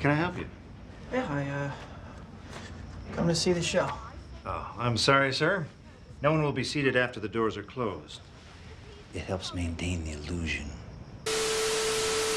Can I help you? Yeah, I, uh, come to see the show. Oh, I'm sorry, sir. No one will be seated after the doors are closed. It helps maintain the illusion.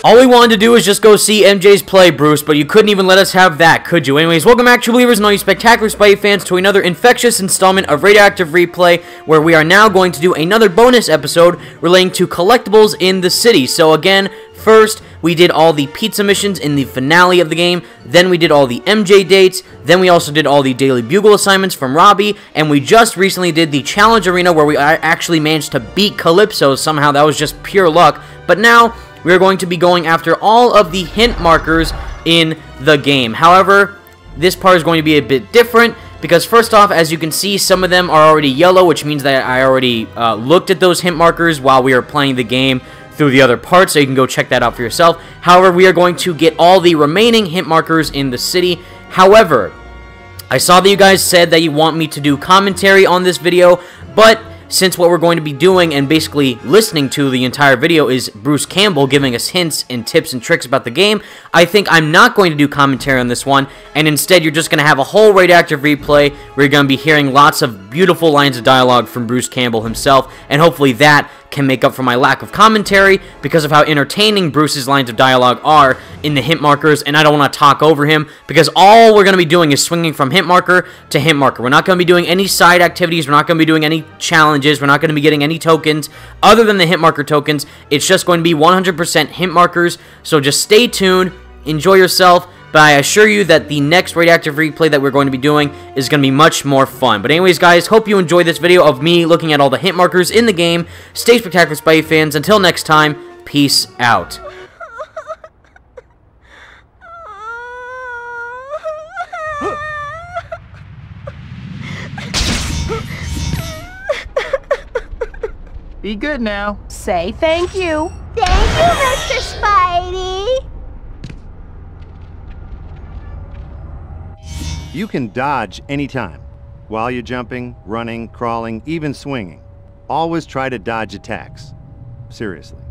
All we wanted to do was just go see MJ's play, Bruce, but you couldn't even let us have that, could you? Anyways, welcome back, true believers and all you spectacular Spidey fans, to another infectious installment of Radioactive Replay, where we are now going to do another bonus episode relating to collectibles in the city. So again, first, we did all the pizza missions in the finale of the game, then we did all the MJ dates, then we also did all the Daily Bugle assignments from Robbie, and we just recently did the Challenge Arena where we actually managed to beat Calypso somehow. That was just pure luck. But now, we are going to be going after all of the hint markers in the game. However, this part is going to be a bit different because first off, as you can see, some of them are already yellow, which means that I already uh, looked at those hint markers while we were playing the game through the other parts, so you can go check that out for yourself. However, we are going to get all the remaining hint markers in the city. However, I saw that you guys said that you want me to do commentary on this video, but since what we're going to be doing and basically listening to the entire video is Bruce Campbell giving us hints and tips and tricks about the game, I think I'm not going to do commentary on this one, and instead you're just going to have a whole radioactive replay where you're going to be hearing lots of beautiful lines of dialogue from Bruce Campbell himself, and hopefully that can make up for my lack of commentary because of how entertaining Bruce's lines of dialogue are in the hint markers, and I don't want to talk over him because all we're going to be doing is swinging from hint marker to hint marker. We're not going to be doing any side activities. We're not going to be doing any challenges. We're not going to be getting any tokens other than the hint marker tokens. It's just going to be 100% hint markers, so just stay tuned, enjoy yourself, but I assure you that the next Radioactive Replay that we're going to be doing is going to be much more fun. But anyways, guys, hope you enjoyed this video of me looking at all the hint markers in the game. Stay spectacular, Spidey fans. Until next time, peace out. Be good now. Say thank you. Thank you, Mr. Spidey. You can dodge anytime. While you're jumping, running, crawling, even swinging. Always try to dodge attacks. Seriously.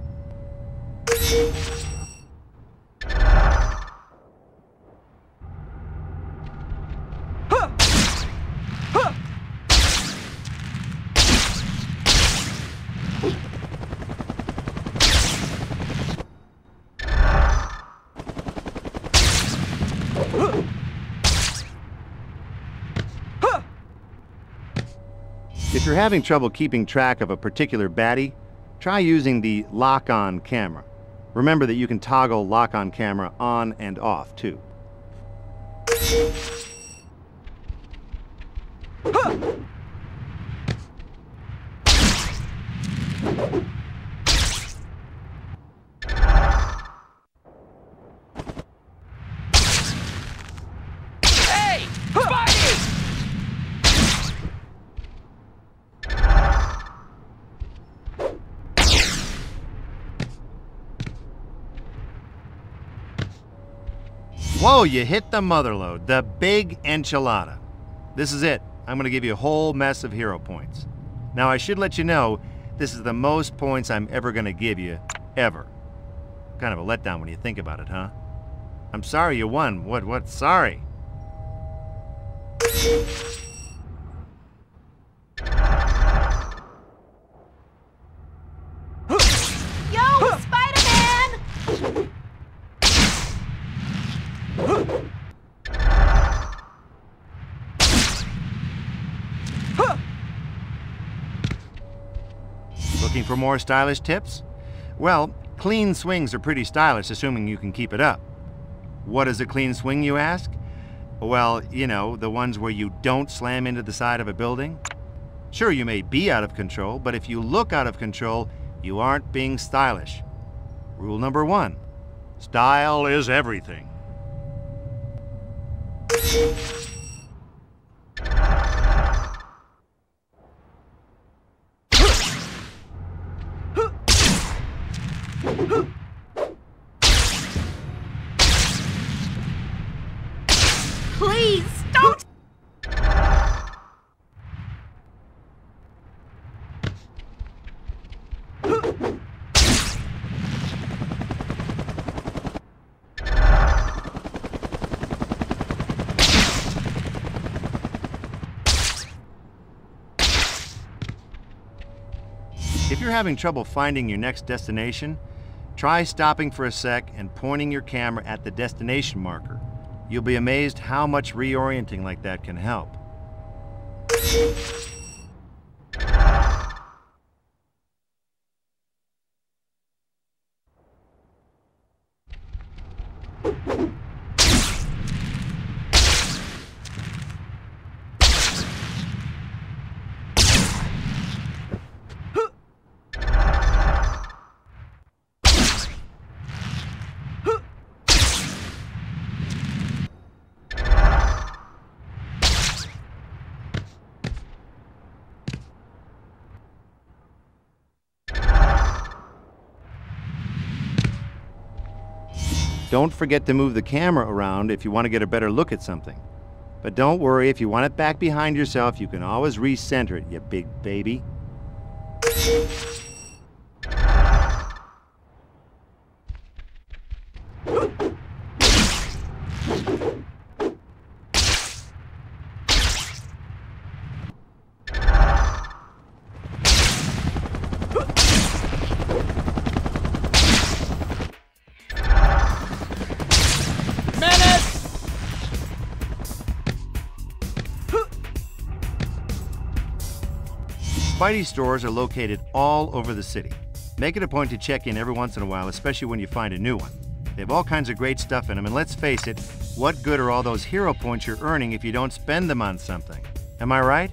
If you're having trouble keeping track of a particular baddie, try using the lock-on camera. Remember that you can toggle lock-on camera on and off, too. Hey! Spidey! Whoa, you hit the motherlode, the big enchilada. This is it. I'm going to give you a whole mess of hero points. Now, I should let you know, this is the most points I'm ever going to give you, ever. Kind of a letdown when you think about it, huh? I'm sorry you won. What, what, sorry? Yo, Spider-Man! Looking for more stylish tips? Well, clean swings are pretty stylish, assuming you can keep it up. What is a clean swing, you ask? Well, you know, the ones where you don't slam into the side of a building. Sure, you may be out of control, but if you look out of control, you aren't being stylish. Rule number one, style is everything. Please, don't! If you're having trouble finding your next destination, try stopping for a sec and pointing your camera at the destination marker. You'll be amazed how much reorienting like that can help. Don't forget to move the camera around if you want to get a better look at something. But don't worry, if you want it back behind yourself, you can always recenter it, you big baby. Spidey stores are located all over the city. Make it a point to check in every once in a while, especially when you find a new one. They have all kinds of great stuff in them, and let's face it, what good are all those hero points you're earning if you don't spend them on something? Am I right?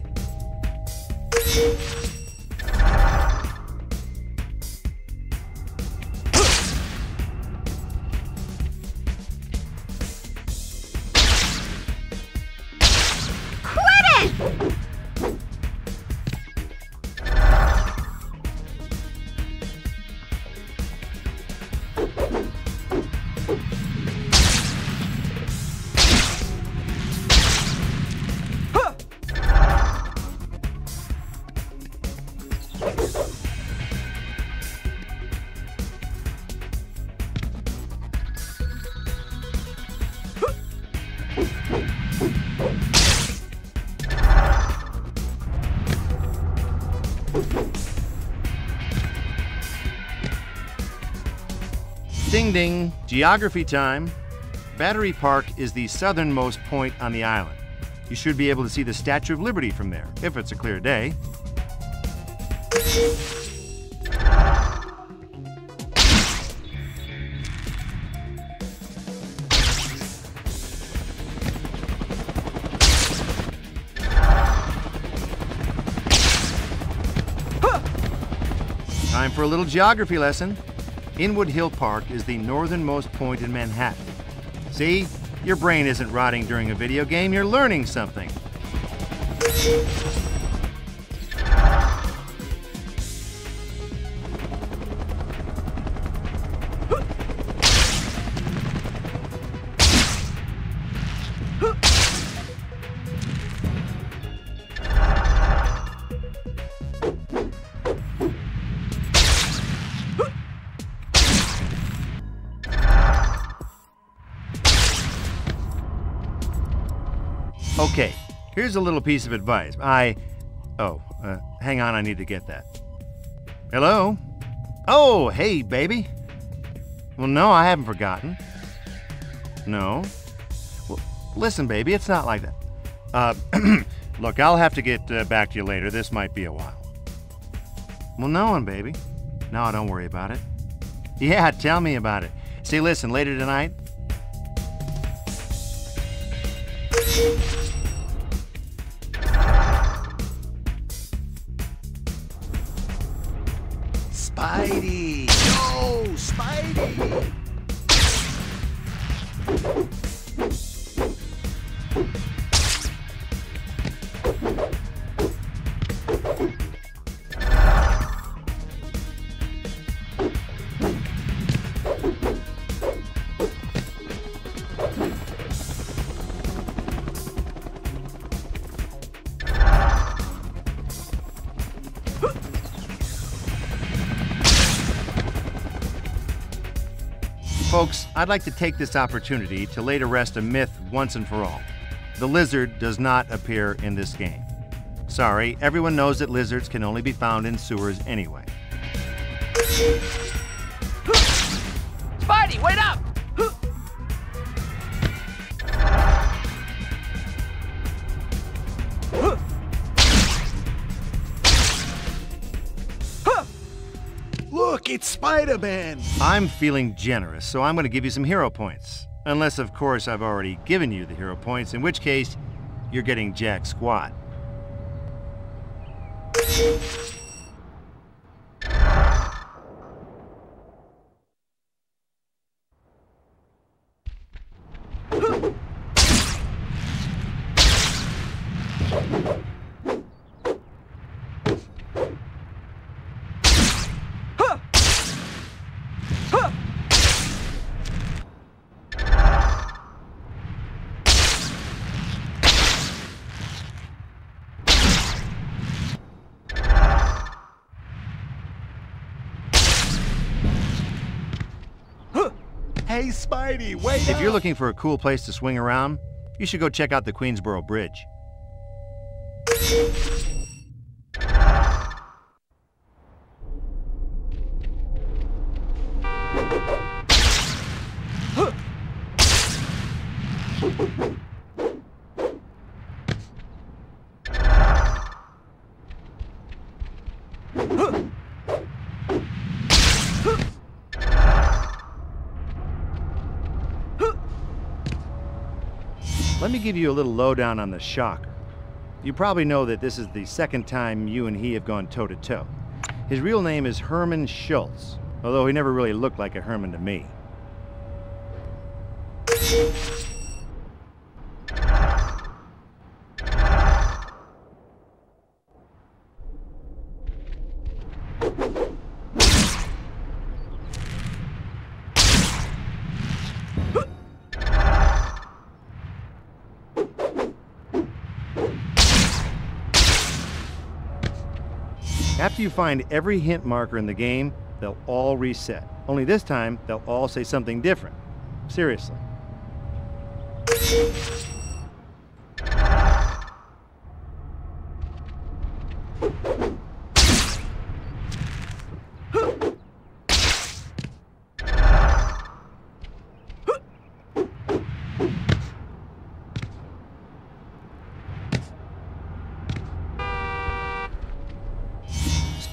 Geography time. Battery Park is the southernmost point on the island. You should be able to see the Statue of Liberty from there, if it's a clear day. Time for a little geography lesson. Inwood Hill Park is the northernmost point in Manhattan. See? Your brain isn't rotting during a video game, you're learning something. Here's a little piece of advice. I. Oh, uh, hang on, I need to get that. Hello? Oh, hey, baby. Well, no, I haven't forgotten. No. Well, listen, baby, it's not like that. Uh, look, I'll have to get uh, back to you later. This might be a while. Well, no one, baby. No, don't worry about it. Yeah, tell me about it. See, listen, later tonight, I'd like to take this opportunity to lay to rest a myth once and for all. The lizard does not appear in this game. Sorry, everyone knows that lizards can only be found in sewers anyway. It's Spider-Man. I'm feeling generous, so I'm going to give you some hero points. Unless, of course, I've already given you the hero points, in which case, you're getting jack squat. Hey, Wait If you're looking for a cool place to swing around, you should go check out the Queensboro Bridge. Let me give you a little lowdown on the Shocker. You probably know that this is the second time you and he have gone toe to toe. His real name is Herman Schultz, although he never really looked like a Herman to me. After you find every hint marker in the game, they'll all reset. Only this time, they'll all say something different. Seriously.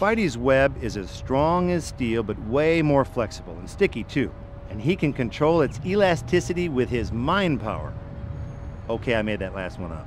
Spidey's web is as strong as steel, but way more flexible and sticky too. And he can control its elasticity with his mind power. Okay, I made that last one up.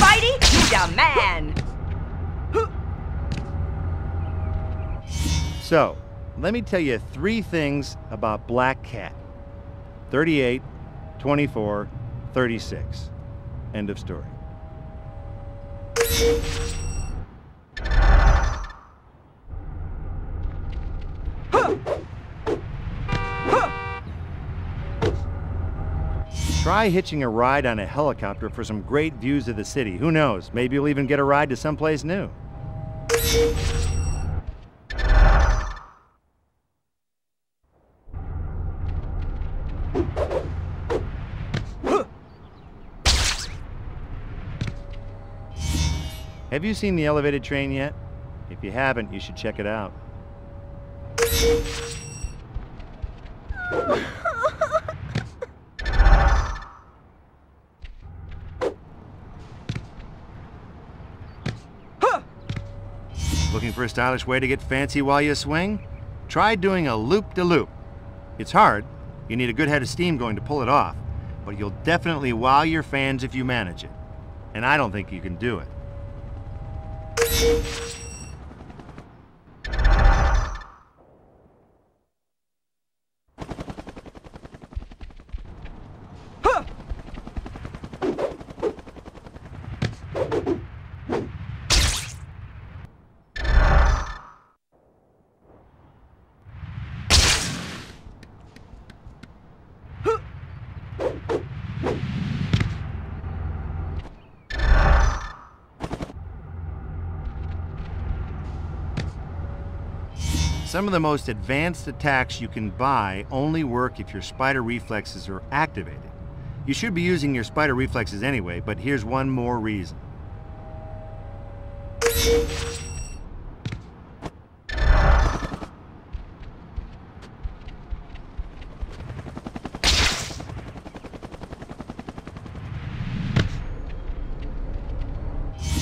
Spidey, you the man! So, let me tell you three things about Black Cat 38, 24, 36. End of story. Try hitching a ride on a helicopter for some great views of the city. Who knows? Maybe you'll even get a ride to someplace new. Have you seen the elevated train yet? If you haven't, you should check it out. Looking for a stylish way to get fancy while you swing? Try doing a loop-de-loop. It's hard. You need a good head of steam going to pull it off, but you'll definitely wow your fans if you manage it. And I don't think you can do it. Música Some of the most advanced attacks you can buy only work if your spider reflexes are activated. You should be using your spider reflexes anyway, but here's one more reason.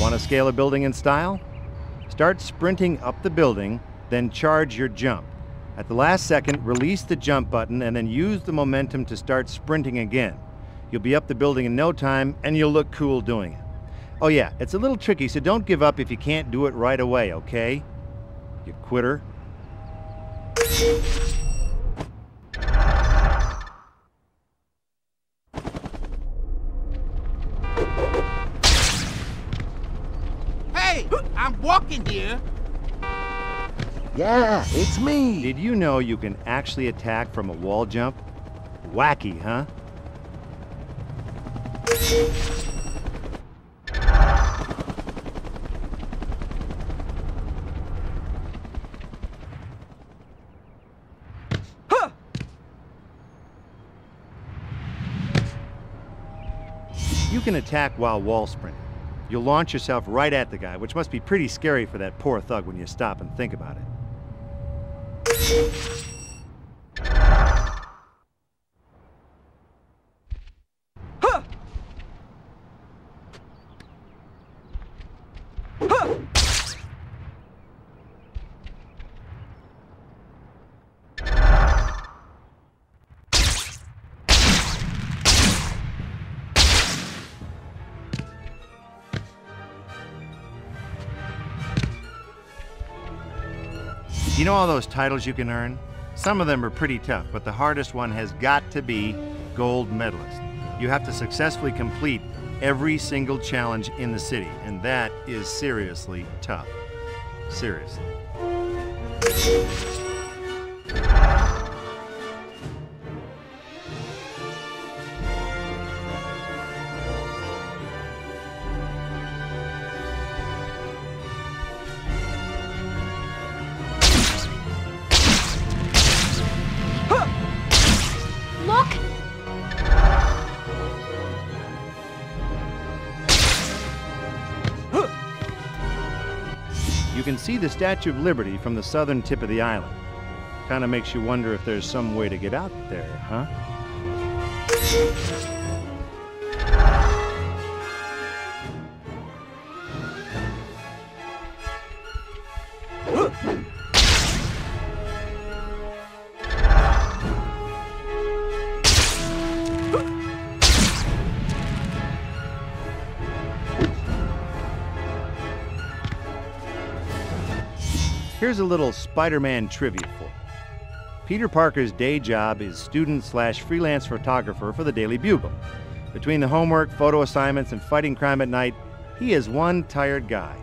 Want to scale a building in style? Start sprinting up the building, then charge your jump. At the last second, release the jump button and then use the momentum to start sprinting again. You'll be up the building in no time and you'll look cool doing it. Oh, yeah, it's a little tricky, so don't give up if you can't do it right away, okay? You quitter. Hey, I'm walking here. Yeah, it's me. Did you know you can actually attack from a wall jump? Wacky, huh? You can attack while wall sprinting. You'll launch yourself right at the guy, which must be pretty scary for that poor thug when you stop and think about it. Thank you. Know all those titles you can earn? Some of them are pretty tough, but the hardest one has got to be gold medalist. You have to successfully complete every single challenge in the city, and that is seriously tough. Seriously. Statue of Liberty from the southern tip of the island. Kind of makes you wonder if there's some way to get out there, huh? Here's a little Spider-Man trivia for you. Peter Parker's day job is student slash freelance photographer for the Daily Bugle. Between the homework, photo assignments, and fighting crime at night, he is one tired guy.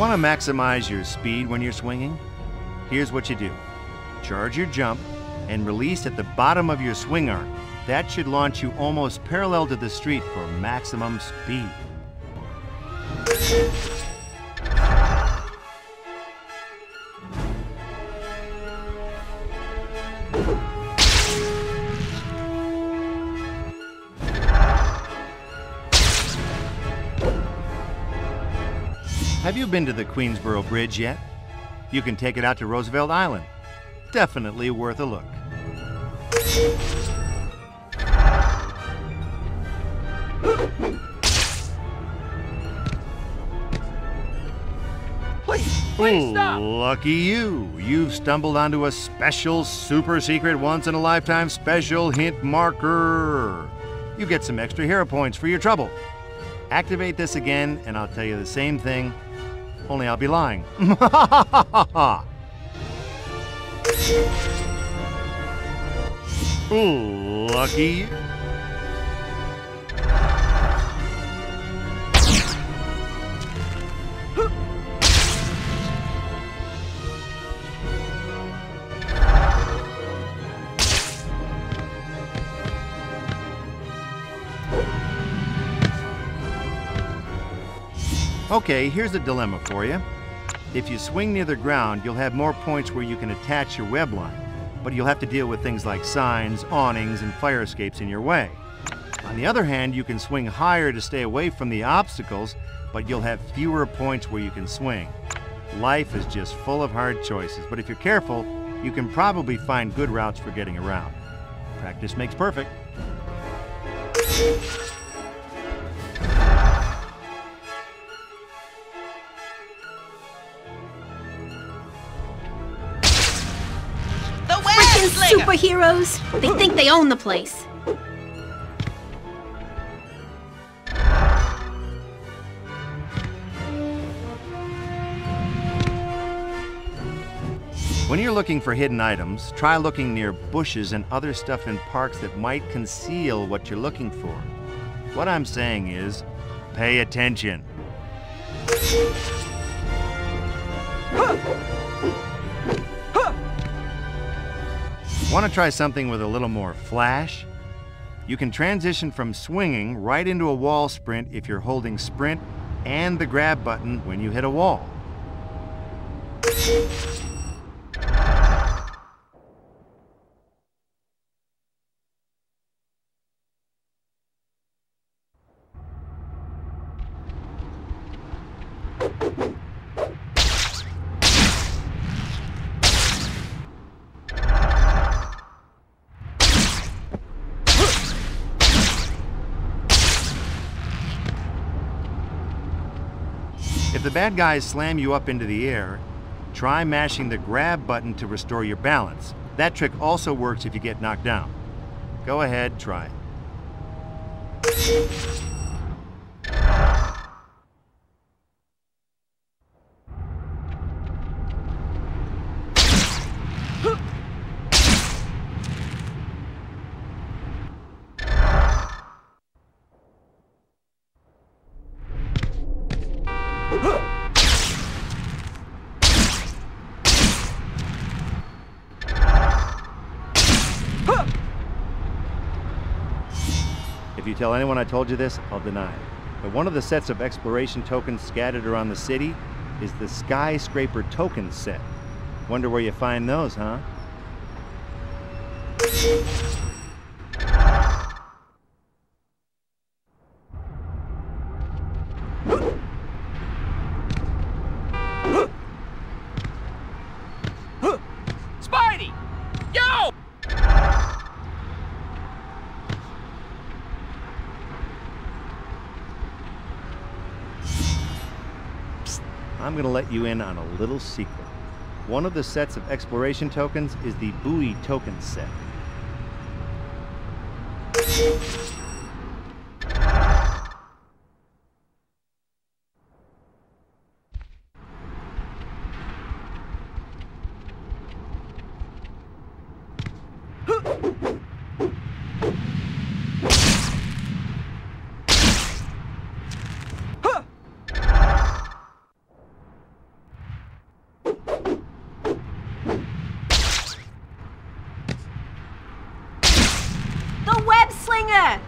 Want to maximize your speed when you're swinging? Here's what you do. Charge your jump and release at the bottom of your swing arm. That should launch you almost parallel to the street for maximum speed. Have you been to the Queensboro Bridge yet? You can take it out to Roosevelt Island. Definitely worth a look. Please stop! Lucky you. You've stumbled onto a special, super secret, once in a lifetime special hint marker. You get some extra hero points for your trouble. Activate this again, and I'll tell you the same thing, only I'll be lying. Lucky Okay, here's a dilemma for you. If you swing near the ground, you'll have more points where you can attach your web line, but you'll have to deal with things like signs, awnings, and fire escapes in your way. On the other hand, you can swing higher to stay away from the obstacles, but you'll have fewer points where you can swing. Life is just full of hard choices, but if you're careful, you can probably find good routes for getting around. Practice makes perfect. Superheroes! They think they own the place. When you're looking for hidden items, try looking near bushes and other stuff in parks that might conceal what you're looking for. What I'm saying is, pay attention. Want to try something with a little more flash? You can transition from swinging right into a wall sprint if you're holding sprint and the grab button when you hit a wall. If the bad guys slam you up into the air, try mashing the grab button to restore your balance. That trick also works if you get knocked down. Go ahead, try it. Tell anyone I told you this, I'll deny it. But one of the sets of exploration tokens scattered around the city is the Skyscraper Token set. Wonder where you find those, huh? Spidey! Yo! I'm going to let you in on a little secret. One of the sets of exploration tokens is the buoy token set. The web slinger!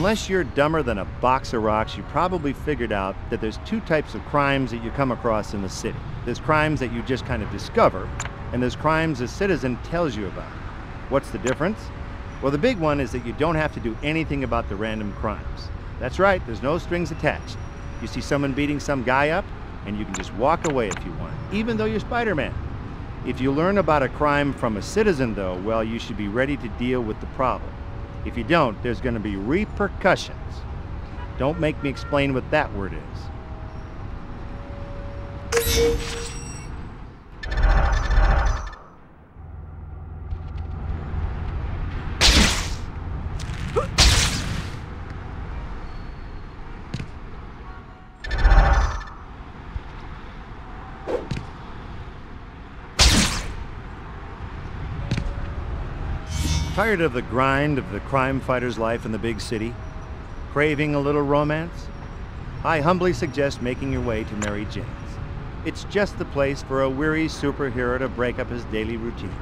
Unless you're dumber than a box of rocks, you probably figured out that there's two types of crimes that you come across in the city. There's crimes that you just kind of discover, and there's crimes a citizen tells you about. What's the difference? Well, the big one is that you don't have to do anything about the random crimes. That's right, there's no strings attached. You see someone beating some guy up, and you can just walk away if you want, even though you're Spider Man. If you learn about a crime from a citizen, though, well, you should be ready to deal with the problem. If you don't, there's going to be repercussions. Don't make me explain what that word is. Tired of the grind of the crime fighter's life in the big city? Craving a little romance? I humbly suggest making your way to Mary Jane's. It's just the place for a weary superhero to break up his daily routine.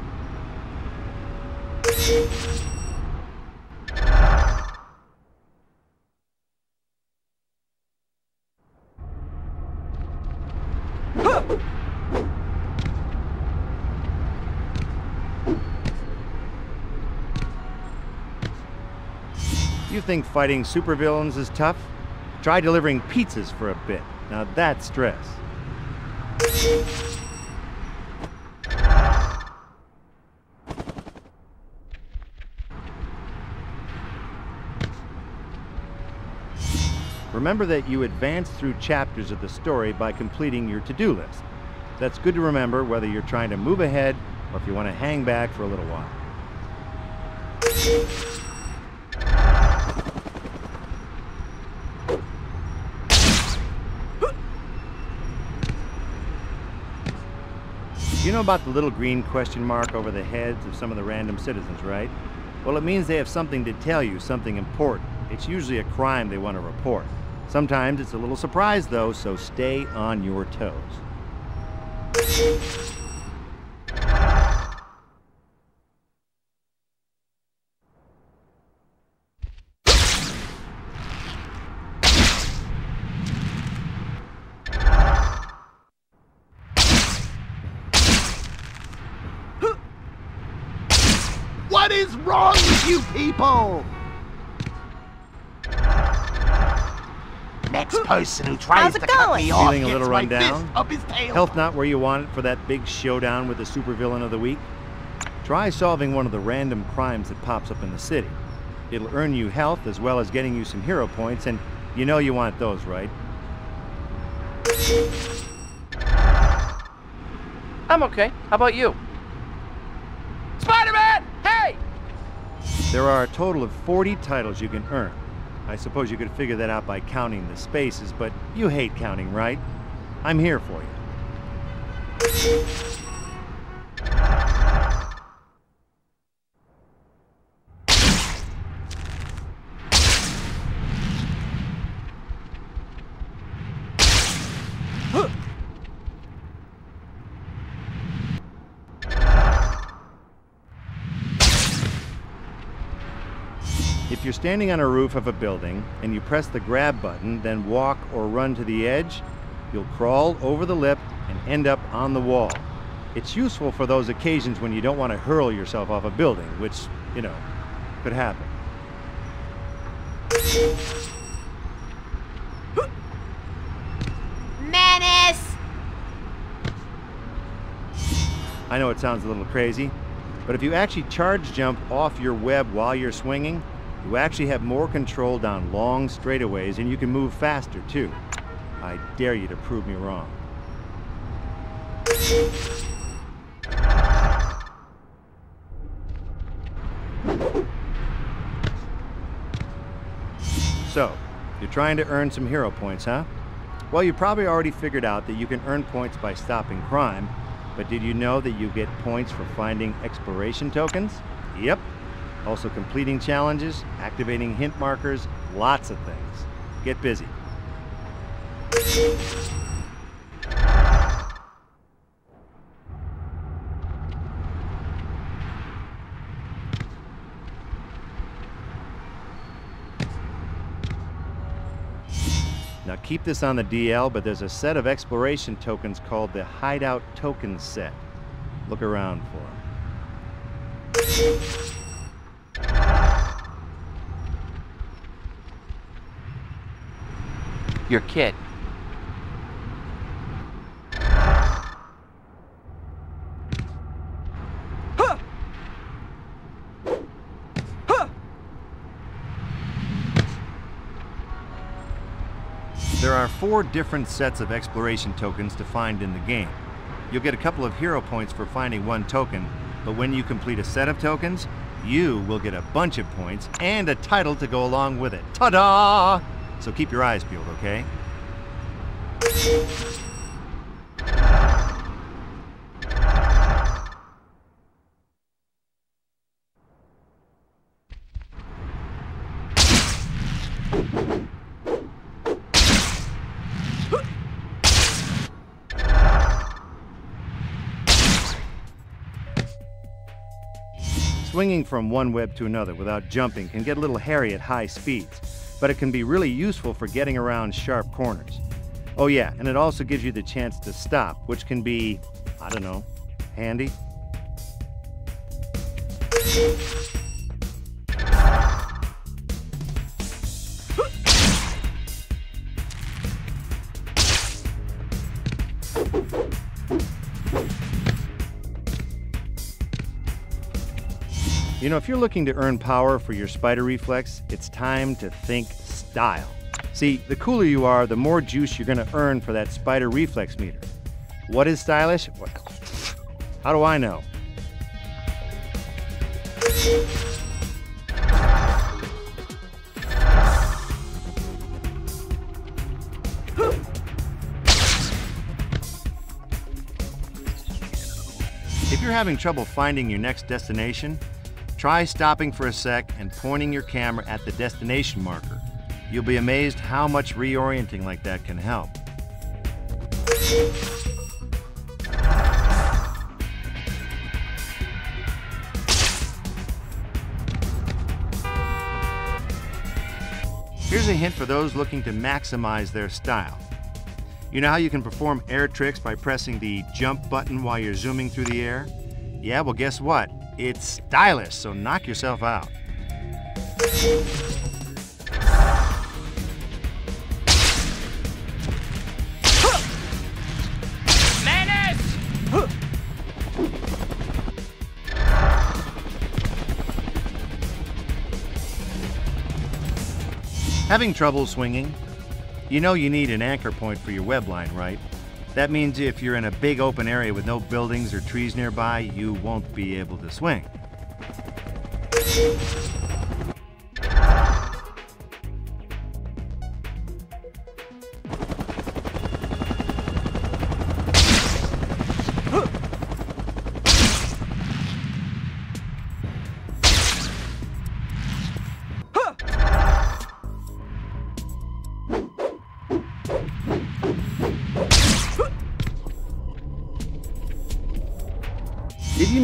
You think fighting supervillains is tough? Try delivering pizzas for a bit. Now that's stress. Remember that you advance through chapters of the story by completing your to-do list. That's good to remember whether you're trying to move ahead or if you want to hang back for a little while. You know about the little green question mark over the heads of some of the random citizens, right? Well, it means they have something to tell you, something important. It's usually a crime they want to report. Sometimes it's a little surprise, though, so stay on your toes. What is wrong with you people? Next person who tries How's to it cut going? me off Feeling a little my run down? fist up his tail. Health not where you want it for that big showdown with the supervillain of the week? Try solving one of the random crimes that pops up in the city. It'll earn you health as well as getting you some hero points, and you know you want those, right? I'm okay. How about you? Spider-Man! Hey! There are a total of 40 titles you can earn. I suppose you could figure that out by counting the spaces, but you hate counting, right? I'm here for you. Standing on a roof of a building and you press the grab button, then walk or run to the edge, you'll crawl over the lip and end up on the wall. It's useful for those occasions when you don't want to hurl yourself off a building, which, you know, could happen. Menace! I know it sounds a little crazy, but if you actually charge jump off your web while you're swinging, you actually have more control down long straightaways and you can move faster too. I dare you to prove me wrong. So, you're trying to earn some hero points, huh? Well, you probably already figured out that you can earn points by stopping crime, but did you know that you get points for finding exploration tokens? Yep. Also completing challenges, activating hint markers, lots of things. Get busy. Now keep this on the DL, but there's a set of exploration tokens called the Hideout Token Set. Look around for them. Your kid. There are four different sets of exploration tokens to find in the game. You'll get a couple of hero points for finding one token, but when you complete a set of tokens, you will get a bunch of points and a title to go along with it. Ta-da! so keep your eyes peeled, okay? Swinging from one web to another without jumping can get a little hairy at high speeds but it can be really useful for getting around sharp corners. Oh yeah, and it also gives you the chance to stop, which can be, I don't know, handy. You know, if you're looking to earn power for your spider reflex, it's time to think style. See, the cooler you are, the more juice you're going to earn for that spider reflex meter. What is stylish? How do I know? If you're having trouble finding your next destination, try stopping for a sec and pointing your camera at the destination marker. You'll be amazed how much reorienting like that can help. Here's a hint for those looking to maximize their style. You know how you can perform air tricks by pressing the jump button while you're zooming through the air? Yeah, well guess what? It's stylish, so knock yourself out. Having trouble swinging? You know you need an anchor point for your web line, right? That means if you're in a big open area with no buildings or trees nearby, you won't be able to swing.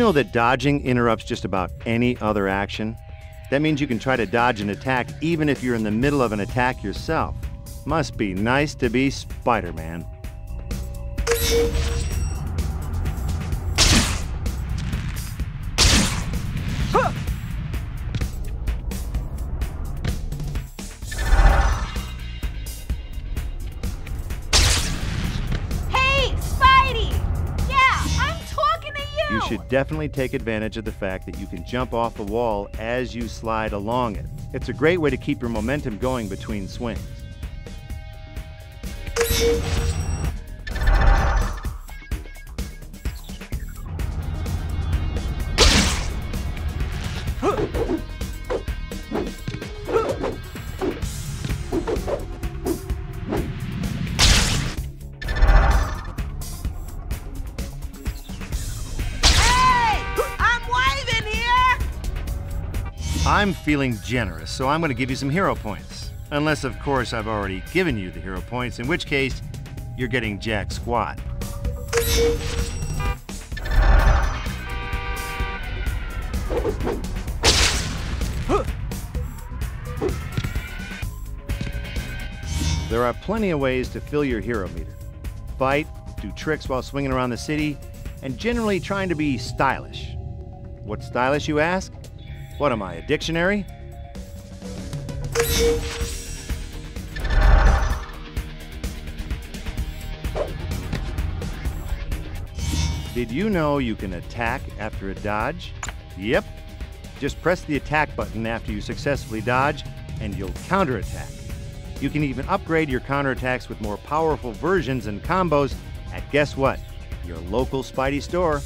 Know that dodging interrupts just about any other action? That means you can try to dodge an attack even if you're in the middle of an attack yourself. Must be nice to be Spider-Man. Definitely take advantage of the fact that you can jump off the wall as you slide along it. It's a great way to keep your momentum going between swings. I'm feeling generous, so I'm going to give you some hero points. Unless, of course, I've already given you the hero points, in which case, you're getting jack squat. There are plenty of ways to fill your hero meter. Fight, do tricks while swinging around the city, and generally trying to be stylish. What's stylish, you ask? What am I, a dictionary? Did you know you can attack after a dodge? Yep. Just press the attack button after you successfully dodge, and you'll counterattack. You can even upgrade your counterattacks with more powerful versions and combos at guess what? Your local Spidey store.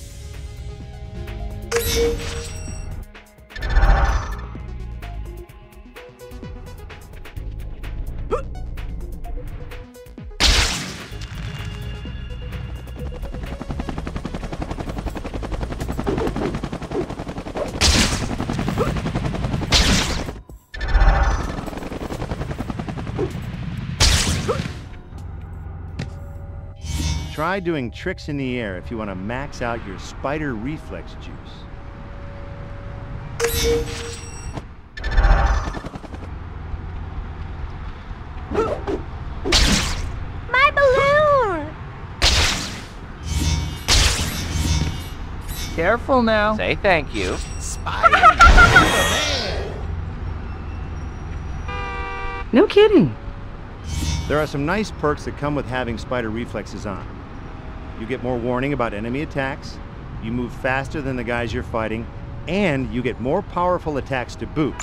Try doing tricks in the air if you want to max out your spider reflex juice. My balloon! Careful now. Say thank you. Spider. No kidding. There are some nice perks that come with having spider reflexes on. You get more warning about enemy attacks, you move faster than the guys you're fighting, and you get more powerful attacks to boot.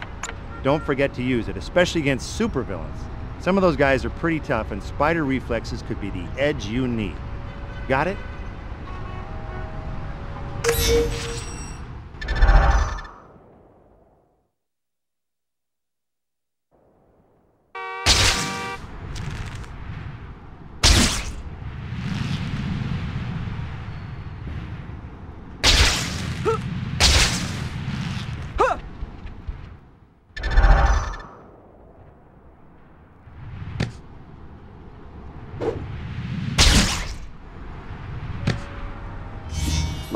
Don't forget to use it, especially against supervillains. Some of those guys are pretty tough, and spider reflexes could be the edge you need. Got it?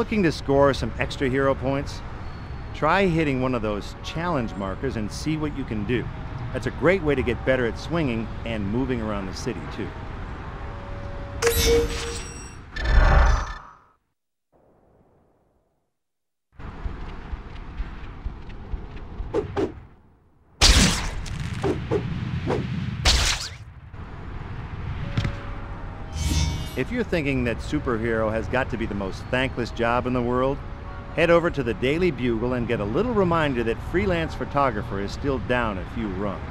Looking to score some extra hero points? Try hitting one of those challenge markers and see what you can do. That's a great way to get better at swinging and moving around the city, too. If you're thinking that superhero has got to be the most thankless job in the world, head over to the Daily Bugle and get a little reminder that freelance photographer is still down a few rungs.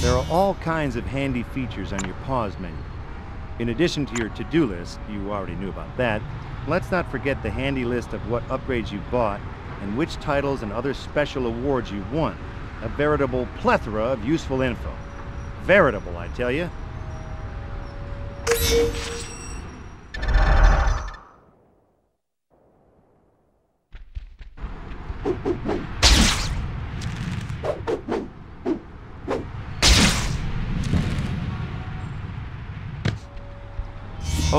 There are all kinds of handy features on your pause menu. In addition to your to-do list, you already knew about that, let's not forget the handy list of what upgrades you bought and which titles and other special awards you won. A veritable plethora of useful info. Veritable, I tell you.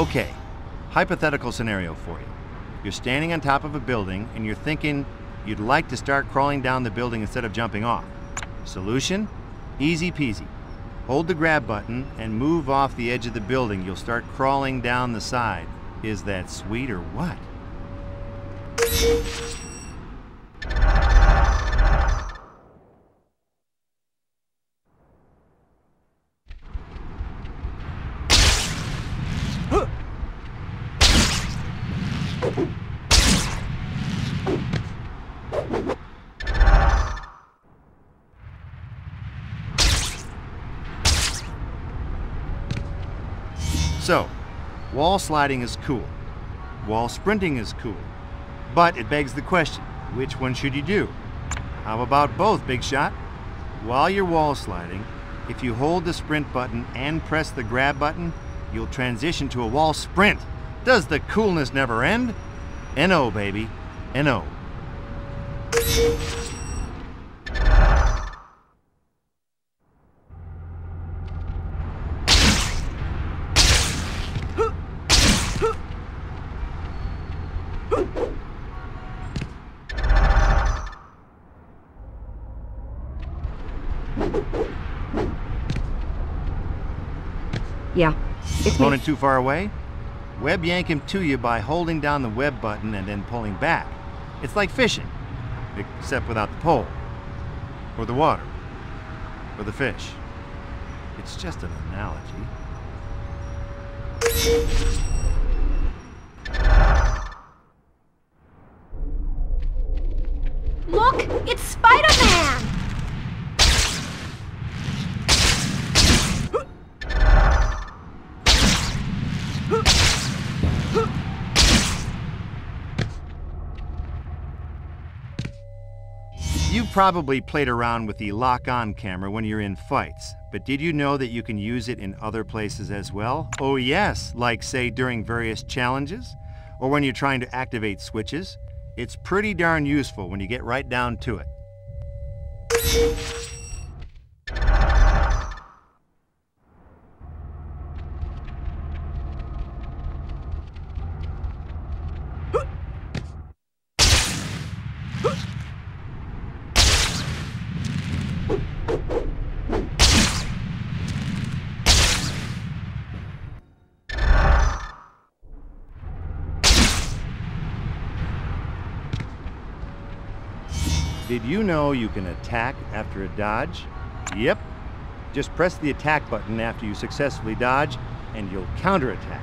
Okay, hypothetical scenario for you. You're standing on top of a building and you're thinking you'd like to start crawling down the building instead of jumping off. Solution? Easy peasy. Hold the grab button and move off the edge of the building. You'll start crawling down the side. Is that sweet or what? So, wall sliding is cool. Wall sprinting is cool. But it begs the question, which one should you do? How about both, Big Shot? While you're wall sliding, if you hold the sprint button and press the grab button, you'll transition to a wall sprint. Does the coolness never end? NO, baby. NO. Yeah. Too far away? Web yank him to you by holding down the web button and then pulling back. It's like fishing, except without the pole, or the water, or the fish. It's just an analogy. Look, it's Spider-Man! You've probably played around with the lock-on camera when you're in fights, but did you know that you can use it in other places as well? Oh yes, like say during various challenges, or when you're trying to activate switches. It's pretty darn useful when you get right down to it. Did you know you can attack after a dodge? Yep. Just press the attack button after you successfully dodge, and you'll counterattack.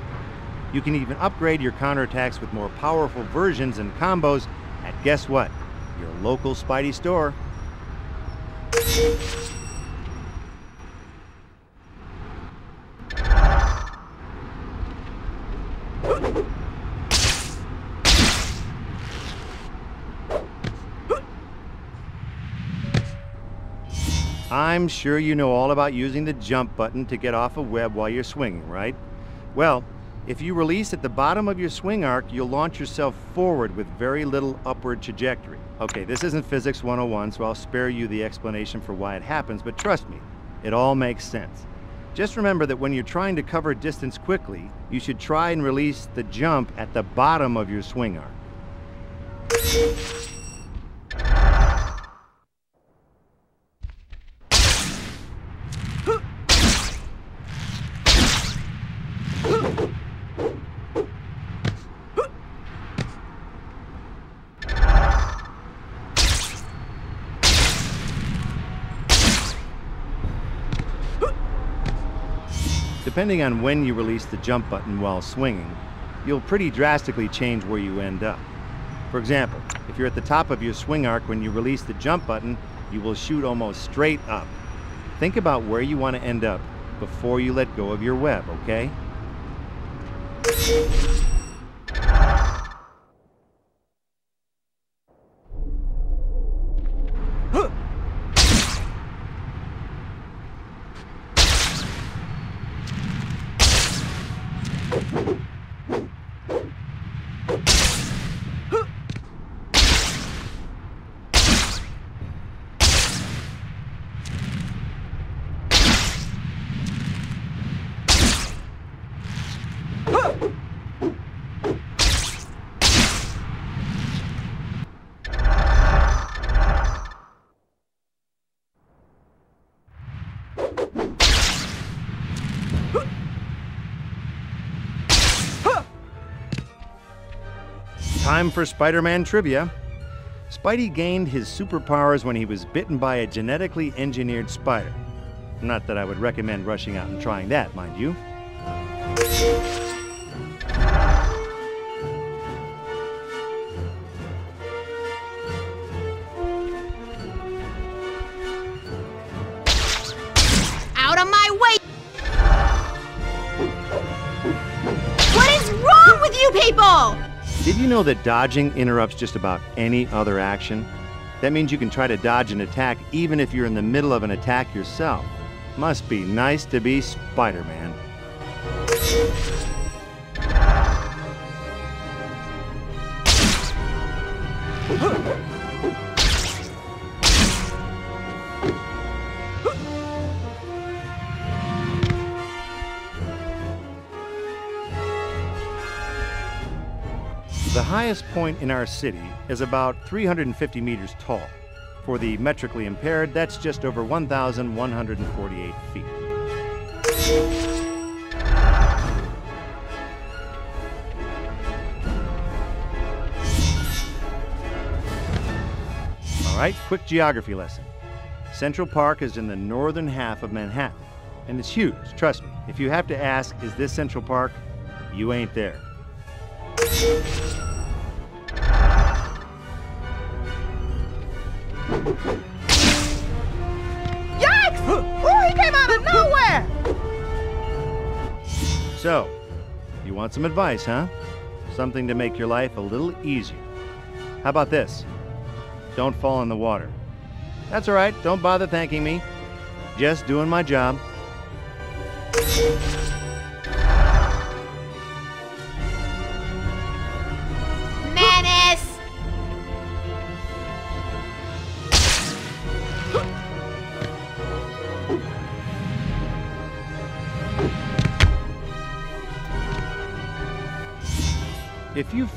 You can even upgrade your counterattacks with more powerful versions and combos at guess what? Your local Spidey store. I'm sure you know all about using the jump button to get off a web while you're swinging, right? Well, if you release at the bottom of your swing arc, you'll launch yourself forward with very little upward trajectory. Okay, this isn't Physics 101, so I'll spare you the explanation for why it happens, but trust me, it all makes sense. Just remember that when you're trying to cover distance quickly, you should try and release the jump at the bottom of your swing arc. Depending on when you release the jump button while swinging, you'll pretty drastically change where you end up. For example, if you're at the top of your swing arc when you release the jump button, you will shoot almost straight up. Think about where you want to end up before you let go of your web, okay? Time for Spider-Man trivia. Spidey gained his superpowers when he was bitten by a genetically engineered spider. Not that I would recommend rushing out and trying that, mind you. Know that dodging interrupts just about any other action? That means you can try to dodge an attack even if you're in the middle of an attack yourself. Must be nice to be Spider-Man. The highest point in our city is about 350 meters tall. For the metrically impaired, that's just over 1,148 feet. All right, quick geography lesson. Central Park is in the northern half of Manhattan, and it's huge, trust me. If you have to ask, is this Central Park? You ain't there. So, you want some advice, huh? Something to make your life a little easier. How about this? Don't fall in the water. That's all right. Don't bother thanking me. Just doing my job.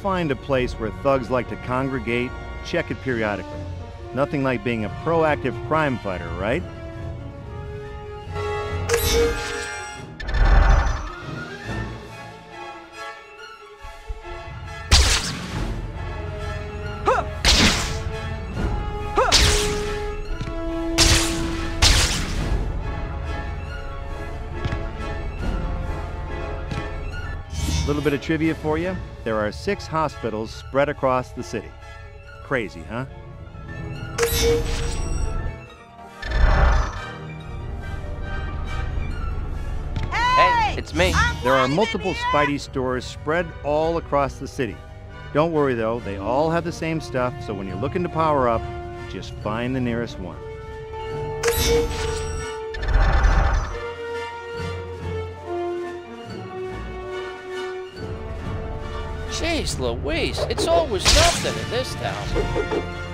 Find a place where thugs like to congregate, check it periodically. Nothing like being a proactive crime fighter, right? Of trivia for you. There are six hospitals spread across the city. Crazy, huh? Hey, it's me. There are multiple Spidey stores spread all across the city. Don't worry though, they all have the same stuff, so when you're looking to power up, just find the nearest one. Jeez Louise, it's always something in this town.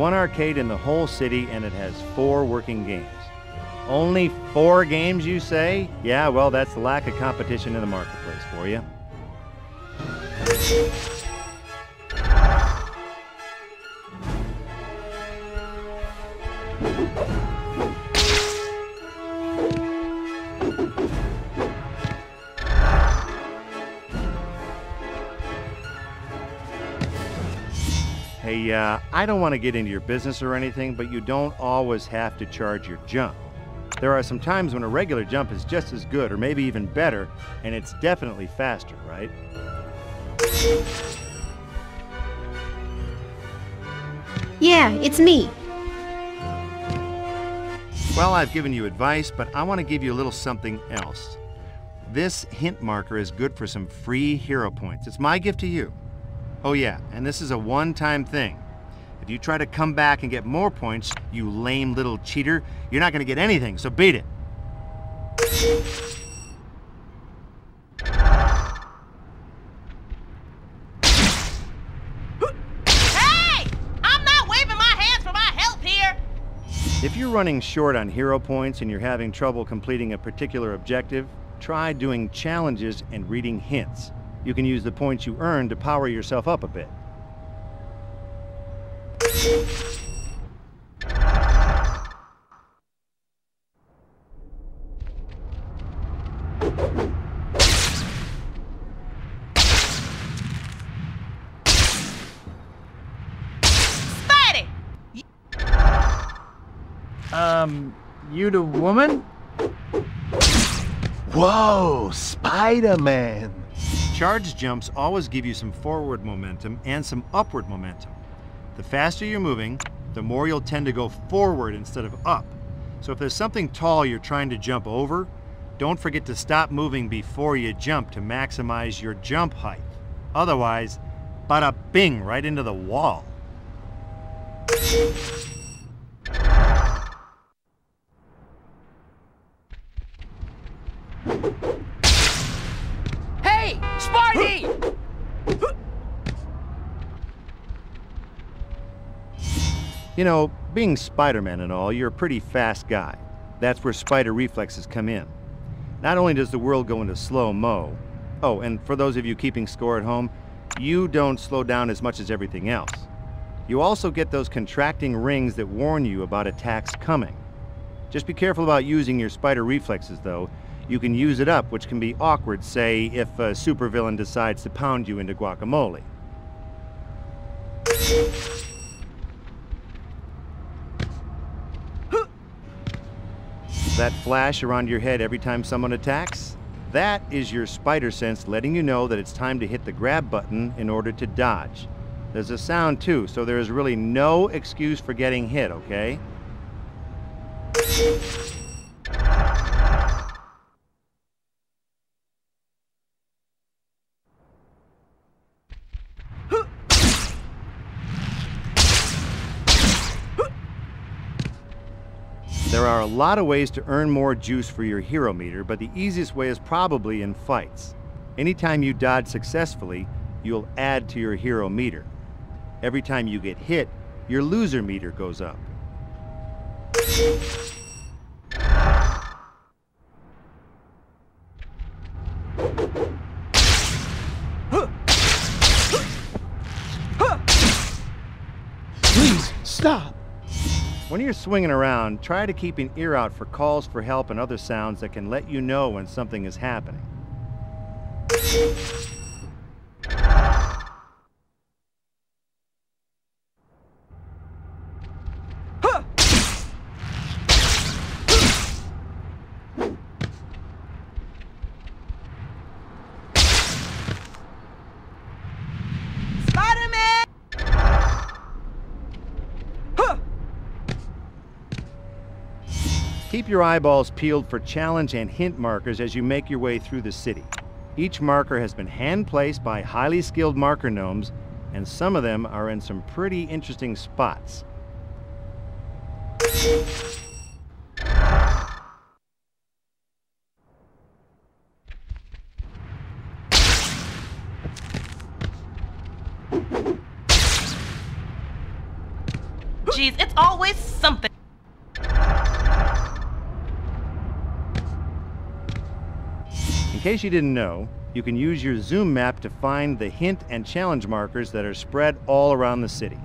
One arcade in the whole city, and it has four working games. Only four games, you say? Yeah, well, that's the lack of competition in the marketplace for you. Hey, uh, I don't want to get into your business or anything, but you don't always have to charge your jump. There are some times when a regular jump is just as good or maybe even better, and it's definitely faster, right? Yeah, it's me. Well, I've given you advice, but I want to give you a little something else. This hint marker is good for some free hero points. It's my gift to you. Oh, yeah, and this is a one time thing. If you try to come back and get more points, you lame little cheater, you're not going to get anything, so beat it. Hey! I'm not waving my hands for my help here! If you're running short on hero points and you're having trouble completing a particular objective, try doing challenges and reading hints. You can use the points you earn to power yourself up a bit. Spidey! Um, you the woman? Whoa, Spider-Man. Charge jumps always give you some forward momentum and some upward momentum. The faster you're moving, the more you'll tend to go forward instead of up. So if there's something tall you're trying to jump over, don't forget to stop moving before you jump to maximize your jump height. Otherwise, bada bing right into the wall. Hey, Spidey! You know, being Spider-Man and all, you're a pretty fast guy. That's where spider reflexes come in. Not only does the world go into slow-mo, oh, and for those of you keeping score at home, you don't slow down as much as everything else. You also get those contracting rings that warn you about attacks coming. Just be careful about using your spider reflexes, though. You can use it up, which can be awkward, say, if a supervillain decides to pound you into guacamole. That flash around your head every time someone attacks? That is your spider sense letting you know that it's time to hit the grab button in order to dodge. There's a sound too, so there is really no excuse for getting hit, okay? There are a lot of ways to earn more juice for your hero meter, but the easiest way is probably in fights. Anytime you dodge successfully, you'll add to your hero meter. Every time you get hit, your loser meter goes up. Please, stop. When you're swinging around, try to keep an ear out for calls for help and other sounds that can let you know when something is happening. Spider-Man! Keep your eyeballs peeled for challenge and hint markers as you make your way through the city. Each marker has been hand placed by highly skilled marker gnomes, and some of them are in some pretty interesting spots. Jeez, it's always something. In case you didn't know, you can use your zoom map to find the hint and challenge markers that are spread all around the city.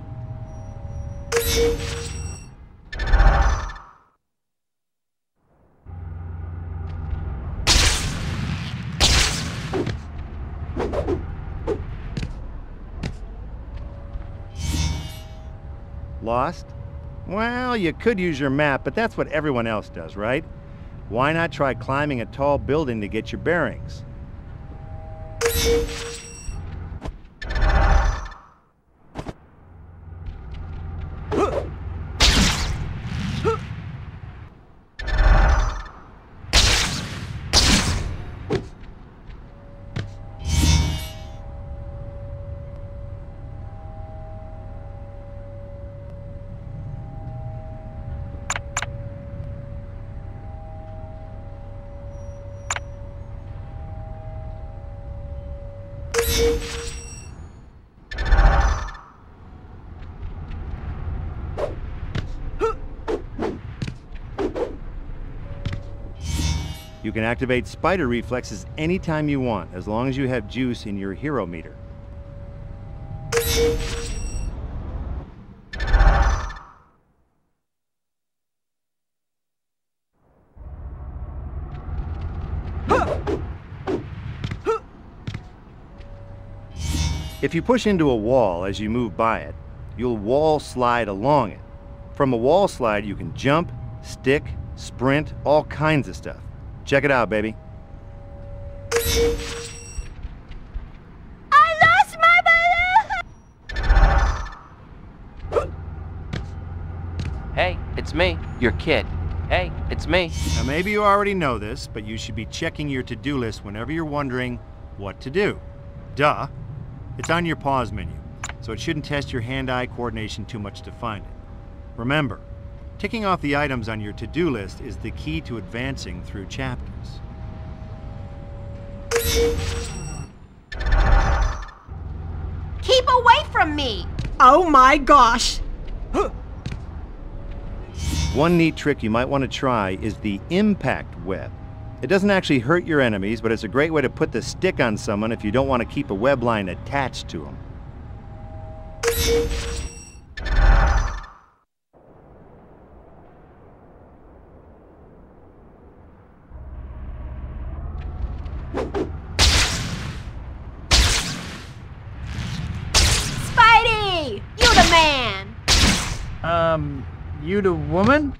Lost? Well, you could use your map, but that's what everyone else does, right? Why not try climbing a tall building to get your bearings? You can activate spider reflexes anytime you want, as long as you have juice in your hero meter. If you push into a wall as you move by it, you'll wall slide along it. From a wall slide, you can jump, stick, sprint, all kinds of stuff. Check it out, baby. I lost my balloon! Hey, it's me, your kid. Hey, it's me. Now, maybe you already know this, but you should be checking your to-do list whenever you're wondering what to do. Duh. It's on your pause menu, so it shouldn't test your hand-eye coordination too much to find it. Remember, ticking off the items on your to-do list is the key to advancing through chapters. Keep away from me! Oh my gosh! One neat trick you might want to try is the impact web. It doesn't actually hurt your enemies, but it's a great way to put the stick on someone if you don't want to keep a web line attached to them. Spidey! You the man! Um, you the woman?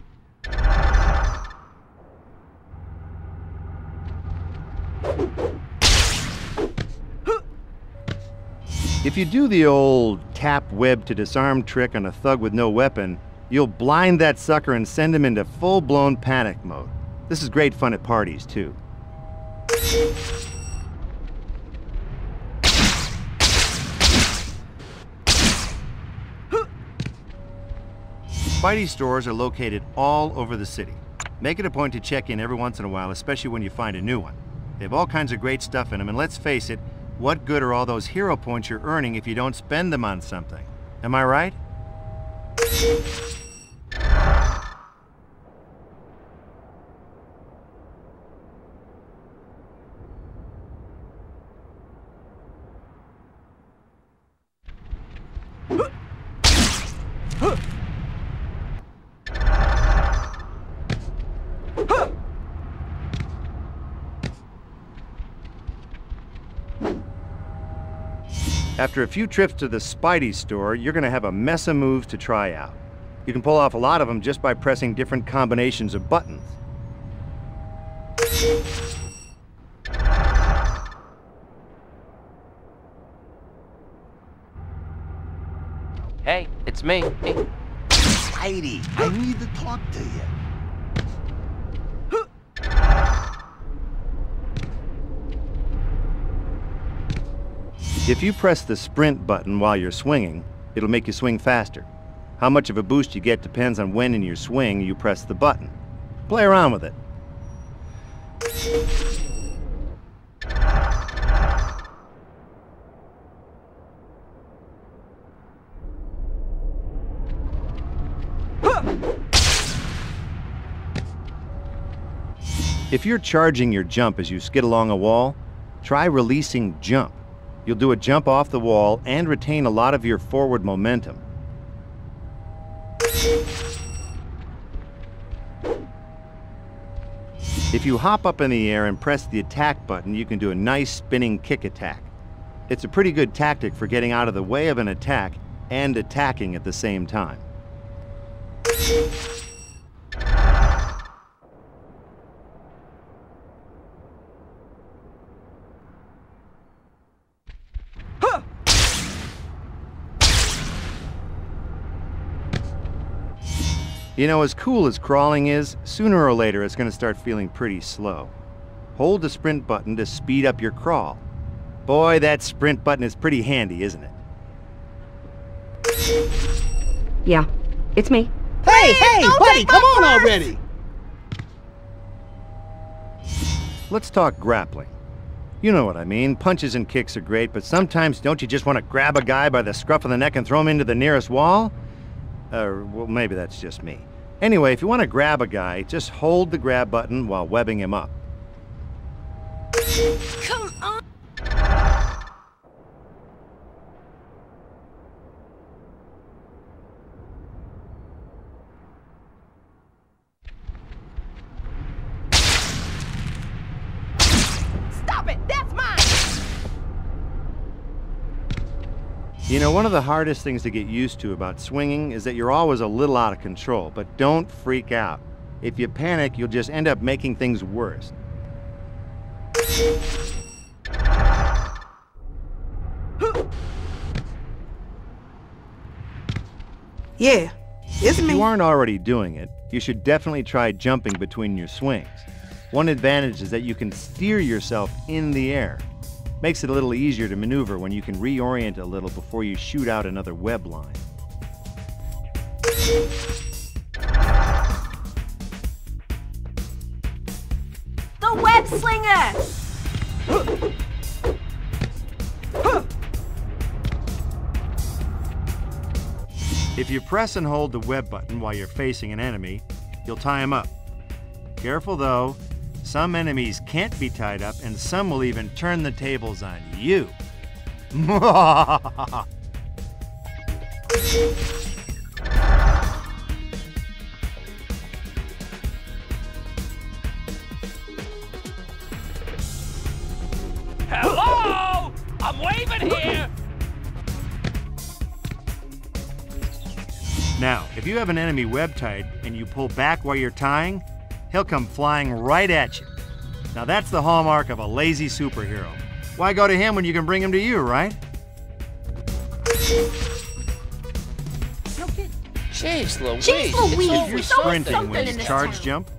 If you do the old tap web to disarm trick on a thug with no weapon, you'll blind that sucker and send him into full-blown panic mode. This is great fun at parties, too. Spidey stores are located all over the city. Make it a point to check in every once in a while, especially when you find a new one. They have all kinds of great stuff in them, and let's face it, what good are all those hero points you're earning if you don't spend them on something? Am I right? After a few trips to the Spidey store, you're going to have a mess of moves to try out. You can pull off a lot of them just by pressing different combinations of buttons. Hey, it's me. Spidey, I need to talk to you. If you press the sprint button while you're swinging, it'll make you swing faster. How much of a boost you get depends on when in your swing you press the button. Play around with it. If you're charging your jump as you skid along a wall, try releasing jump. You'll do a jump off the wall and retain a lot of your forward momentum. If you hop up in the air and press the attack button, you can do a nice spinning kick attack. It's a pretty good tactic for getting out of the way of an attack and attacking at the same time. You know, as cool as crawling is, sooner or later it's going to start feeling pretty slow. Hold the sprint button to speed up your crawl. Boy, that sprint button is pretty handy, isn't it? Yeah, it's me. Hey, hey, buddy, come on already! Let's talk grappling. You know what I mean. Punches and kicks are great, but sometimes don't you just want to grab a guy by the scruff of the neck and throw him into the nearest wall? Uh, well, maybe that's just me. Anyway, if you want to grab a guy, just hold the grab button while webbing him up. Come on. Stop it! That's mine! You know, one of the hardest things to get used to about swinging is that you're always a little out of control, but don't freak out. If you panic, you'll just end up making things worse. Yeah, it's If you aren't already doing it, you should definitely try jumping between your swings. One advantage is that you can steer yourself in the air. Makes it a little easier to maneuver when you can reorient a little before you shoot out another web line. The web slinger! If you press and hold the web button while you're facing an enemy, you'll tie him up. Careful though, some enemies can't be tied up and some will even turn the tables on you. Hello? I'm waving here. Now, if you have an enemy web tied and you pull back while you're tying, he'll come flying right at you. Now that's the hallmark of a lazy superhero. Why go to him when you can bring him to you, right? Jeez Louise, Jeez it's Louise, always there's always something. Sprinting when in you charge jump,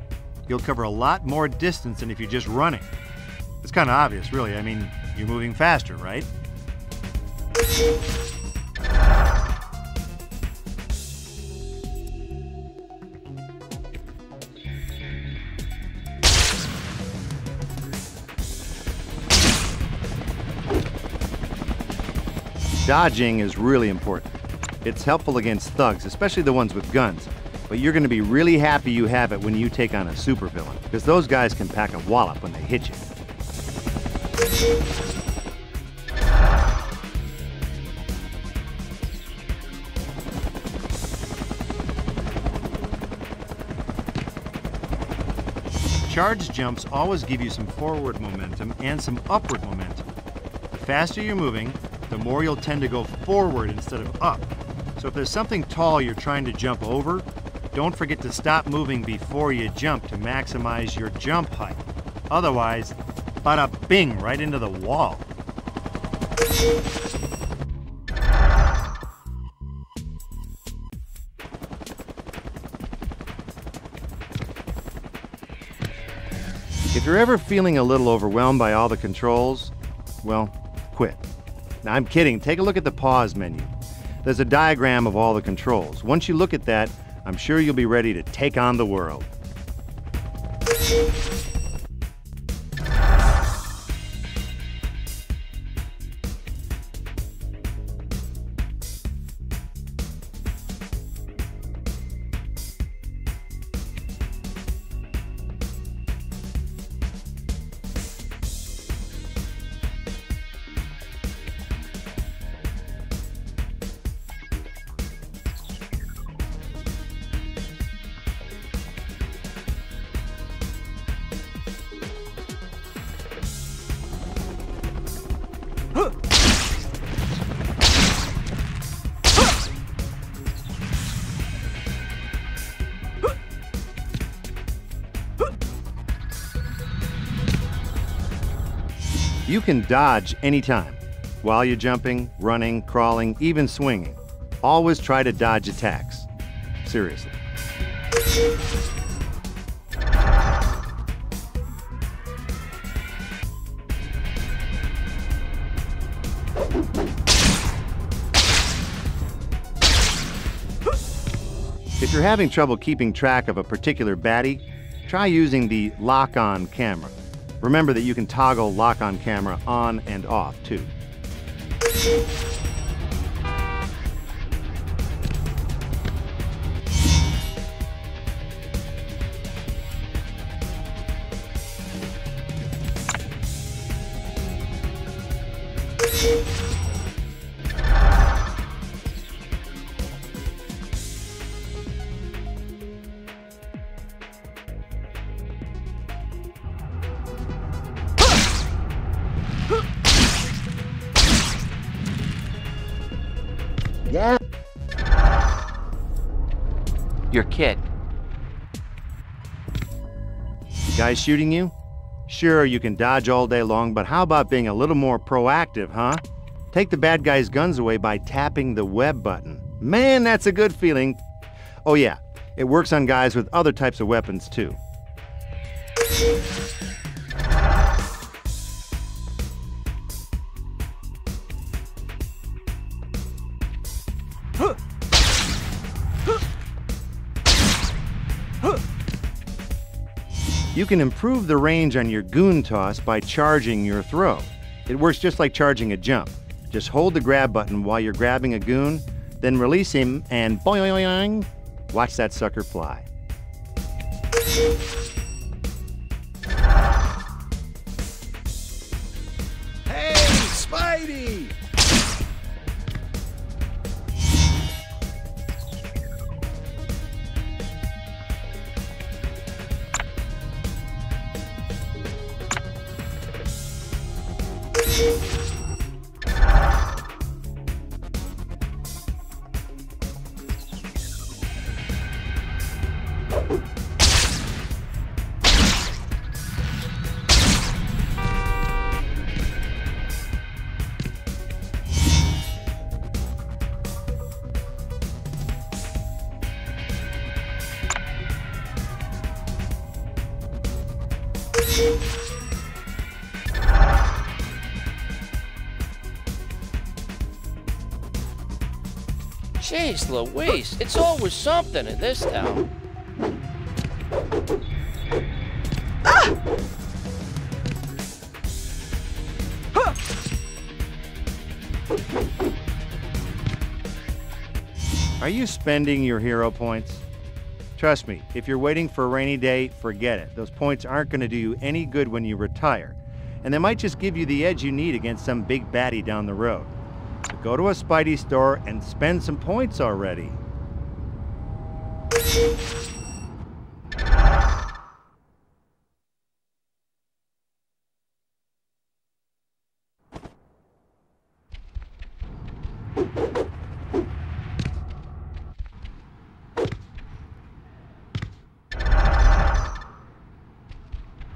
you'll cover a lot more distance than if you're just running. It's kind of obvious, really. I mean, you're moving faster, right? Dodging is really important. It's helpful against thugs, especially the ones with guns. But you're going to be really happy you have it when you take on a supervillain, because those guys can pack a wallop when they hit you. Charge jumps always give you some forward momentum and some upward momentum. The faster you're moving, the more you'll tend to go forward instead of up. So if there's something tall you're trying to jump over, don't forget to stop moving before you jump to maximize your jump height. Otherwise, bada bing right into the wall. If you're ever feeling a little overwhelmed by all the controls, well, quit. Now, I'm kidding. Take a look at the pause menu. There's a diagram of all the controls. Once you look at that, I'm sure you'll be ready to take on the world. Can dodge anytime while you're jumping, running, crawling, even swinging. Always try to dodge attacks. Seriously. If you're having trouble keeping track of a particular baddie, try using the lock-on camera. Remember that you can toggle lock-on camera on and off too. Your kid. Guys shooting you? Sure, you can dodge all day long, but how about being a little more proactive, huh? Take the bad guy's guns away by tapping the web button. Man, that's a good feeling. Oh yeah, it works on guys with other types of weapons too. You can improve the range on your goon toss by charging your throw. It works just like charging a jump. Just hold the grab button while you're grabbing a goon, then release him and boing, watch that sucker fly. Hey, Spidey! Jeez Louise, it's always something in this town. Ah! Are you spending your hero points? Trust me, if you're waiting for a rainy day, forget it. Those points aren't going to do you any good when you retire. And they might just give you the edge you need against some big baddie down the road. Go to a Spidey store and spend some points already.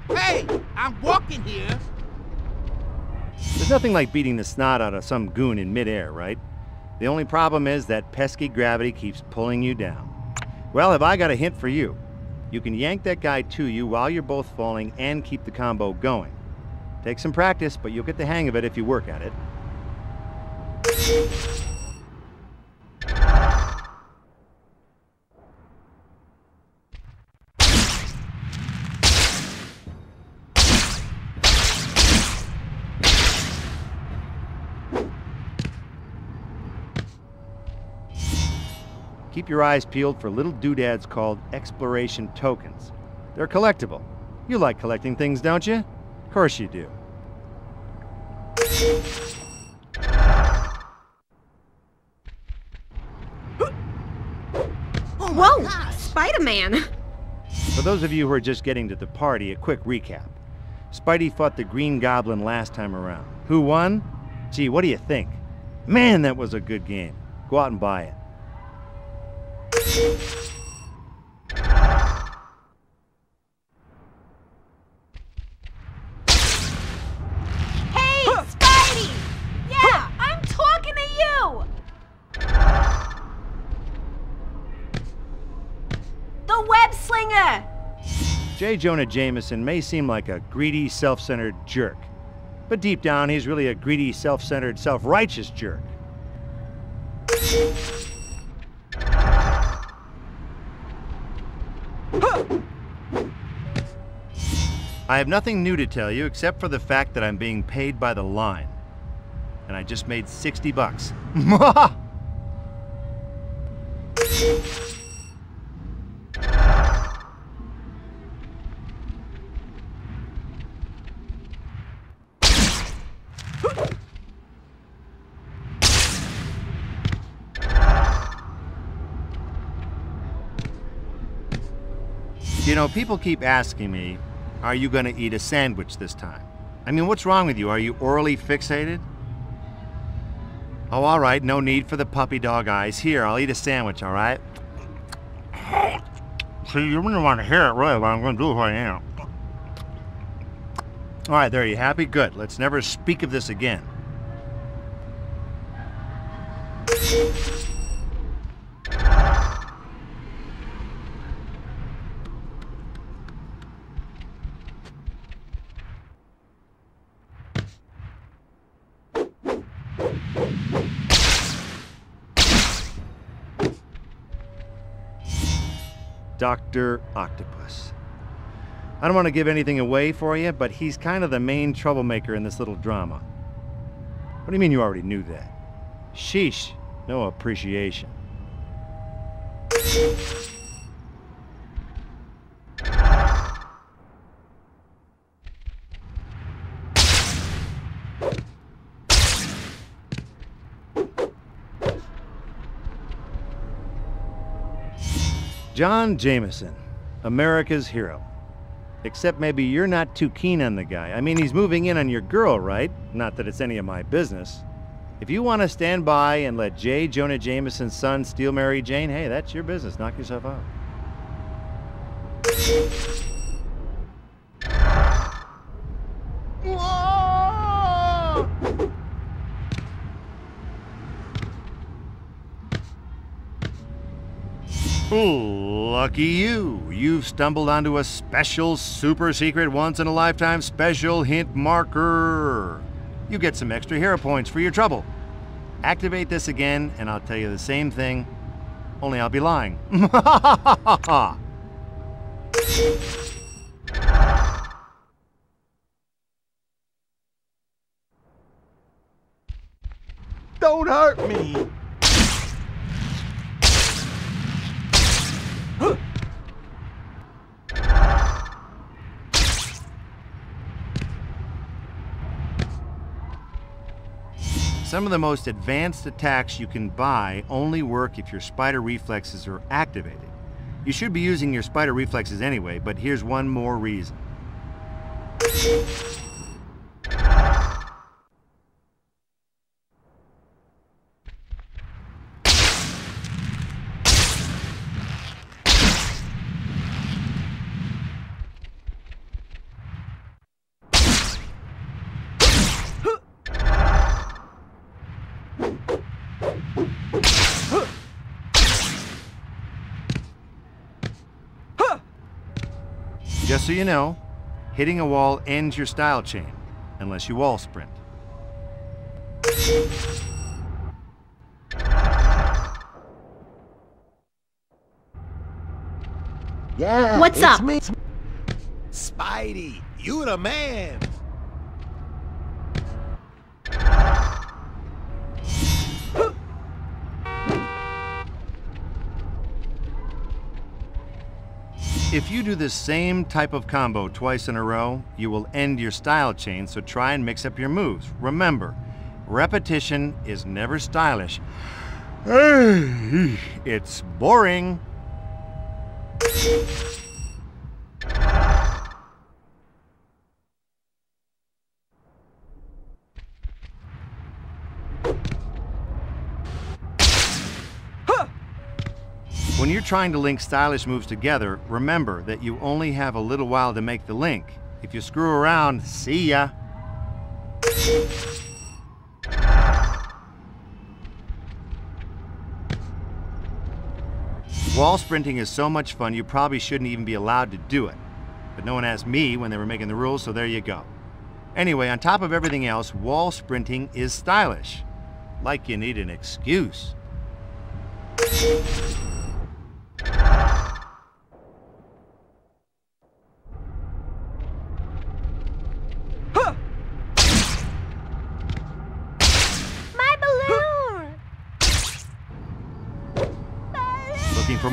Hey, I'm walking here. There's nothing like beating the snot out of some goon in midair, right? The only problem is that pesky gravity keeps pulling you down. Well, have I got a hint for you? You can yank that guy to you while you're both falling and keep the combo going. Takes some practice, but you'll get the hang of it if you work at it. Keep your eyes peeled for little doodads called exploration tokens. They're collectible. You like collecting things, don't you? Of course you do. Whoa! Spider-Man! For those of you who are just getting to the party, a quick recap. Spidey fought the Green Goblin last time around. Who won? Gee, what do you think? Man, that was a good game. Go out and buy it. J. Jonah Jameson may seem like a greedy, self-centered jerk. But deep down, he's really a greedy, self-centered, self-righteous jerk. I have nothing new to tell you except for the fact that I'm being paid by the line. And I just made 60 bucks. You know, people keep asking me, are you going to eat a sandwich this time? I mean, what's wrong with you? Are you orally fixated? Oh, all right, no need for the puppy dog eyes. Here, I'll eat a sandwich, all right? See, you really want to hear it, really, but I'm going to do who I am. All right, there, you happy? Good. Let's never speak of this again. Dr. Octopus. I don't want to give anything away for you, but he's kind of the main troublemaker in this little drama. What do you mean you already knew that? Sheesh, no appreciation. John Jameson, America's hero. Except maybe you're not too keen on the guy. I mean, he's moving in on your girl, right? Not that it's any of my business. If you want to stand by and let J. Jonah Jameson's son steal Mary Jane, hey, that's your business. Knock yourself out. Lucky you. You've stumbled onto a special, super secret, once in a lifetime special hint marker. You get some extra hero points for your trouble. Activate this again, and I'll tell you the same thing, only I'll be lying. Don't hurt me! Some of the most advanced attacks you can buy only work if your spider reflexes are activated. You should be using your spider reflexes anyway, but here's one more reason. So you know, hitting a wall ends your style chain, unless you wall sprint. Yeah. What's it's up? Me. Spidey, you the man. If you do the same type of combo twice in a row, you will end your style chain, so try and mix up your moves. Remember, repetition is never stylish. It's boring. When you're trying to link stylish moves together, remember that you only have a little while to make the link. If you screw around, see ya. Wall sprinting is so much fun you probably shouldn't even be allowed to do it. But no one asked me when they were making the rules, so there you go. Anyway, on top of everything else, wall sprinting is stylish. Like you need an excuse.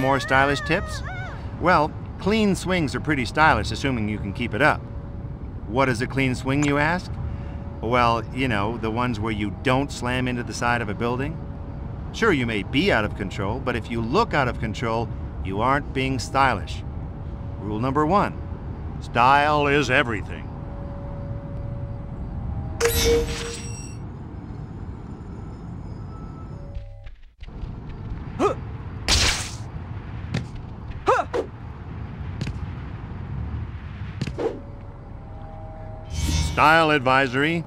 More stylish tips? Well, clean swings are pretty stylish, assuming you can keep it up. What is a clean swing, you ask? Well, you know, the ones where you don't slam into the side of a building. Sure, you may be out of control, but if you look out of control, you aren't being stylish. Rule number one style is everything. Style advisory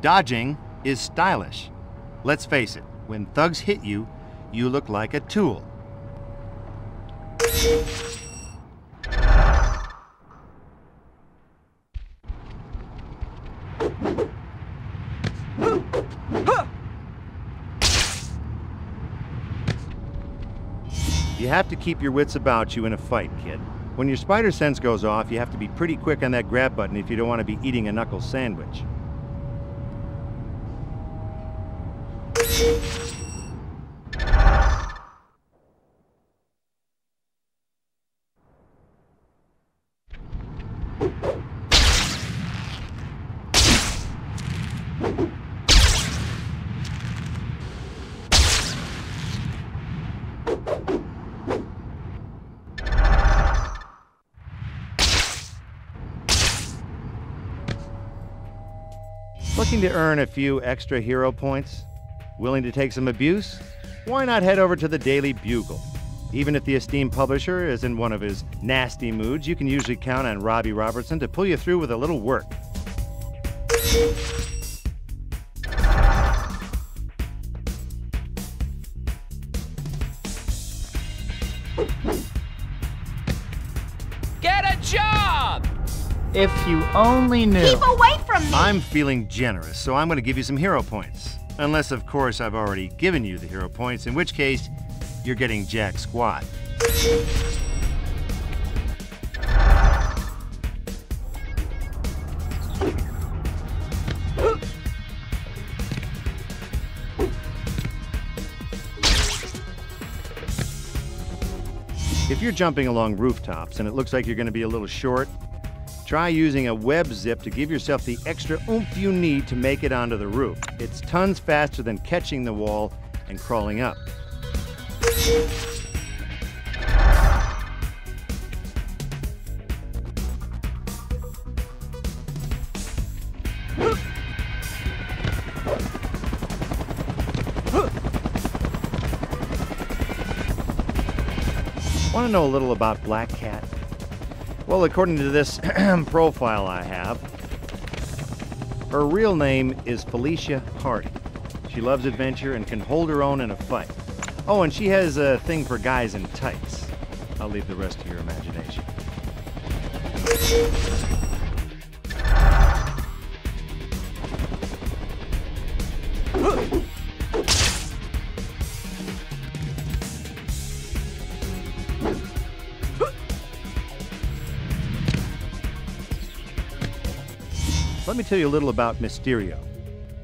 dodging is stylish. Let's face it, when thugs hit you, you look like a tool. You have to keep your wits about you in a fight, kid. When your spider sense goes off, you have to be pretty quick on that grab button if you don't want to be eating a knuckle sandwich. Looking to earn a few extra hero points? Willing to take some abuse? Why not head over to the Daily Bugle? Even if the esteemed publisher is in one of his nasty moods, you can usually count on Robbie Robertson to pull you through with a little work. Get a job! If you only knew. Keep away from me! I'm feeling generous, so I'm going to give you some hero points. Unless, of course, I've already given you the hero points, in which case, you're getting jack squat. If you're jumping along rooftops and it looks like you're going to be a little short, try using a web zip to give yourself the extra oomph you need to make it onto the roof. It's tons faster than catching the wall and crawling up. Want to know a little about Black Cat? Well, according to this profile I have, her real name is Felicia Hardy. She loves adventure and can hold her own in a fight. Oh, and she has a thing for guys in tights. I'll leave the rest to your imagination. Let me tell you a little about Mysterio.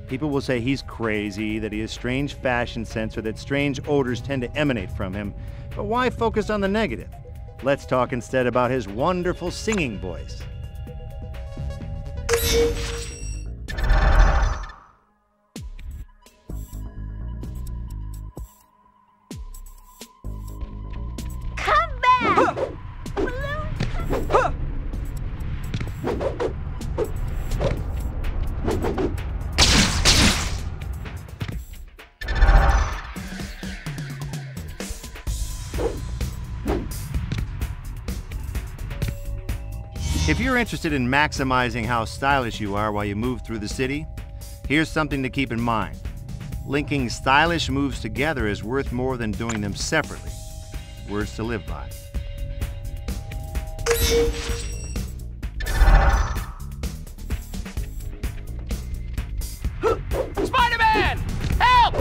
People will say he's crazy, that he has strange fashion sense, or that strange odors tend to emanate from him. But why focus on the negative? Let's talk instead about his wonderful singing voice. You're interested in maximizing how stylish you are while you move through the city, here's something to keep in mind. Linking stylish moves together is worth more than doing them separately. Words to live by. Spider-Man! Help!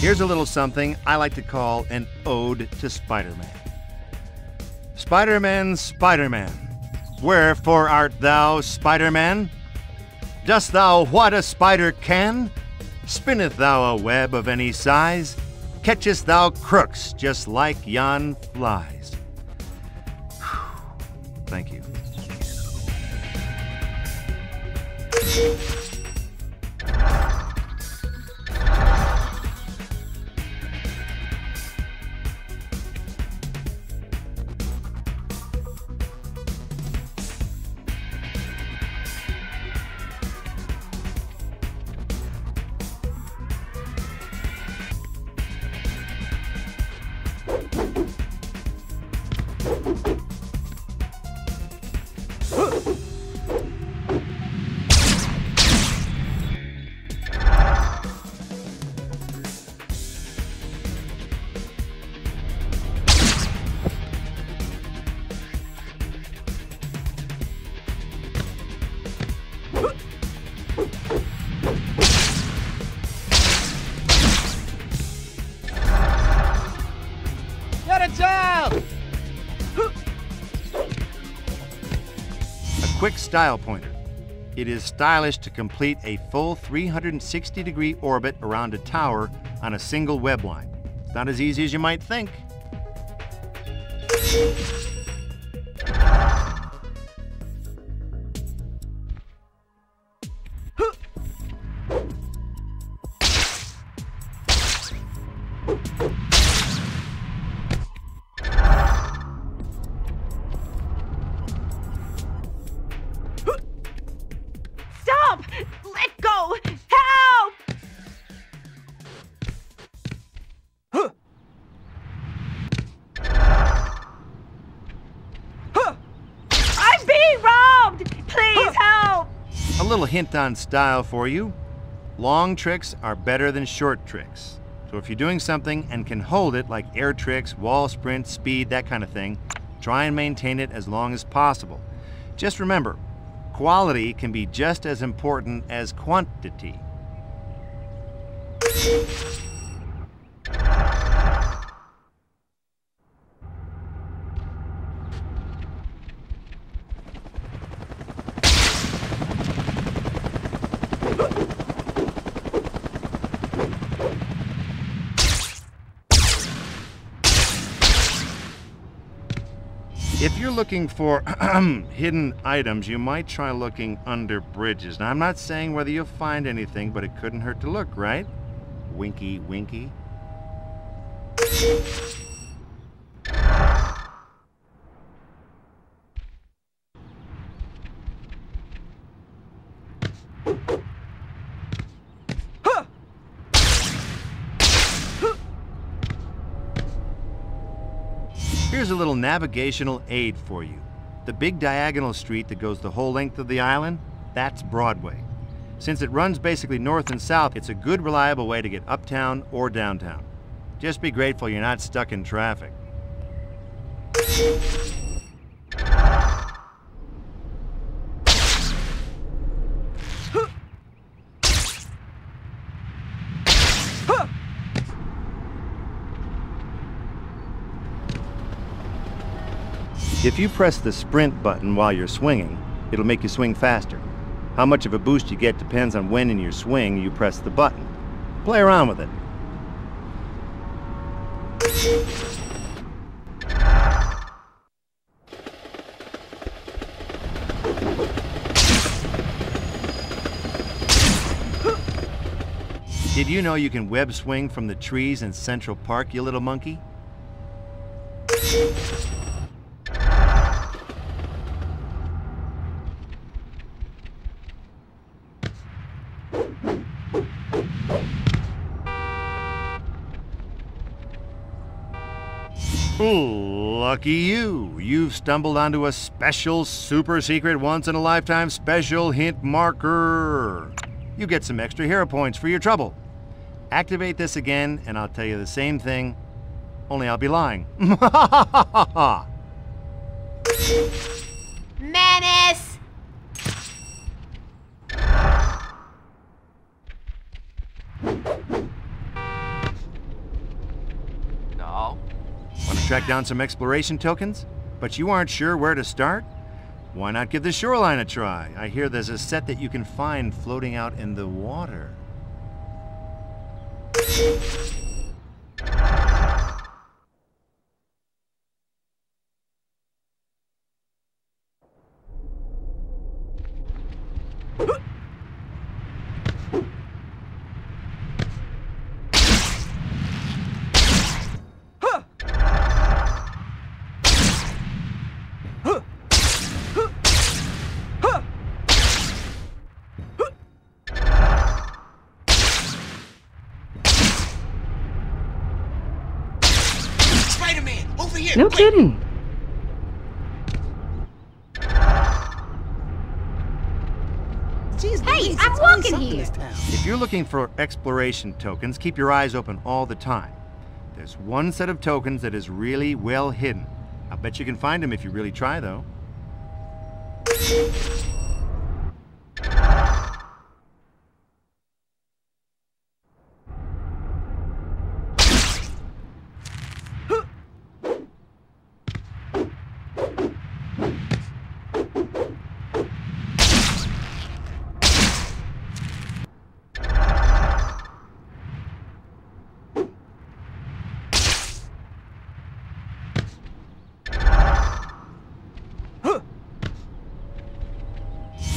Here's a little something I like to call an ode to Spider-Man. Spider-Man, Spider-Man, wherefore art thou, Spider-Man? Dost thou what a spider can? Spinneth thou a web of any size? Catchest thou crooks just like yon flies? Thank you. Quick style pointer. It is stylish to complete a full 360 degree orbit around a tower on a single web line. It's not as easy as you might think. Hint on style for you. Long tricks are better than short tricks. So if you're doing something and can hold it, like air tricks, wall sprint, speed, that kind of thing, try and maintain it as long as possible. Just remember, quality can be just as important as quantity. If you're looking for hidden items, you might try looking under bridges. Now, I'm not saying whether you'll find anything, but it couldn't hurt to look, right? Winky, winky. Here's a little navigational aid for you. The big diagonal street that goes the whole length of the island, that's Broadway. Since it runs basically north and south, it's a good reliable way to get uptown or downtown. Just be grateful you're not stuck in traffic. If you press the sprint button while you're swinging, it'll make you swing faster. How much of a boost you get depends on when in your swing you press the button. Play around with it. Did you know you can web swing from the trees in Central Park, you little monkey? Lucky you. You've stumbled onto a special, super secret, once in a lifetime special hint marker. You get some extra hero points for your trouble. Activate this again, and I'll tell you the same thing, only I'll be lying. Menace! Track down some exploration tokens? But you aren't sure where to start? Why not give the shoreline a try? I hear there's a set that you can find floating out in the water. Spider-Man, over here! No kidding. Hey, I'm walking here. If you're looking for exploration tokens, keep your eyes open all the time. There's one set of tokens that is really well hidden. I'll bet you can find them if you really try, though.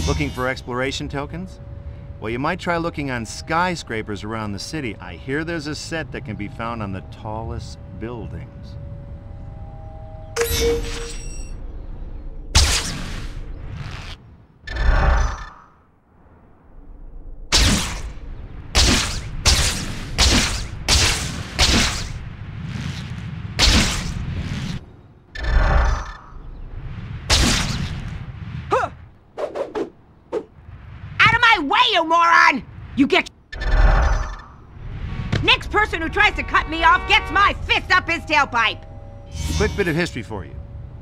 Looking for exploration tokens? Well, you might try looking on skyscrapers around the city. I hear there's a set that can be found on the tallest buildings. Out of my way, you moron! You get. Next person who tries to cut me my fist up his tailpipe! Quick bit of history for you.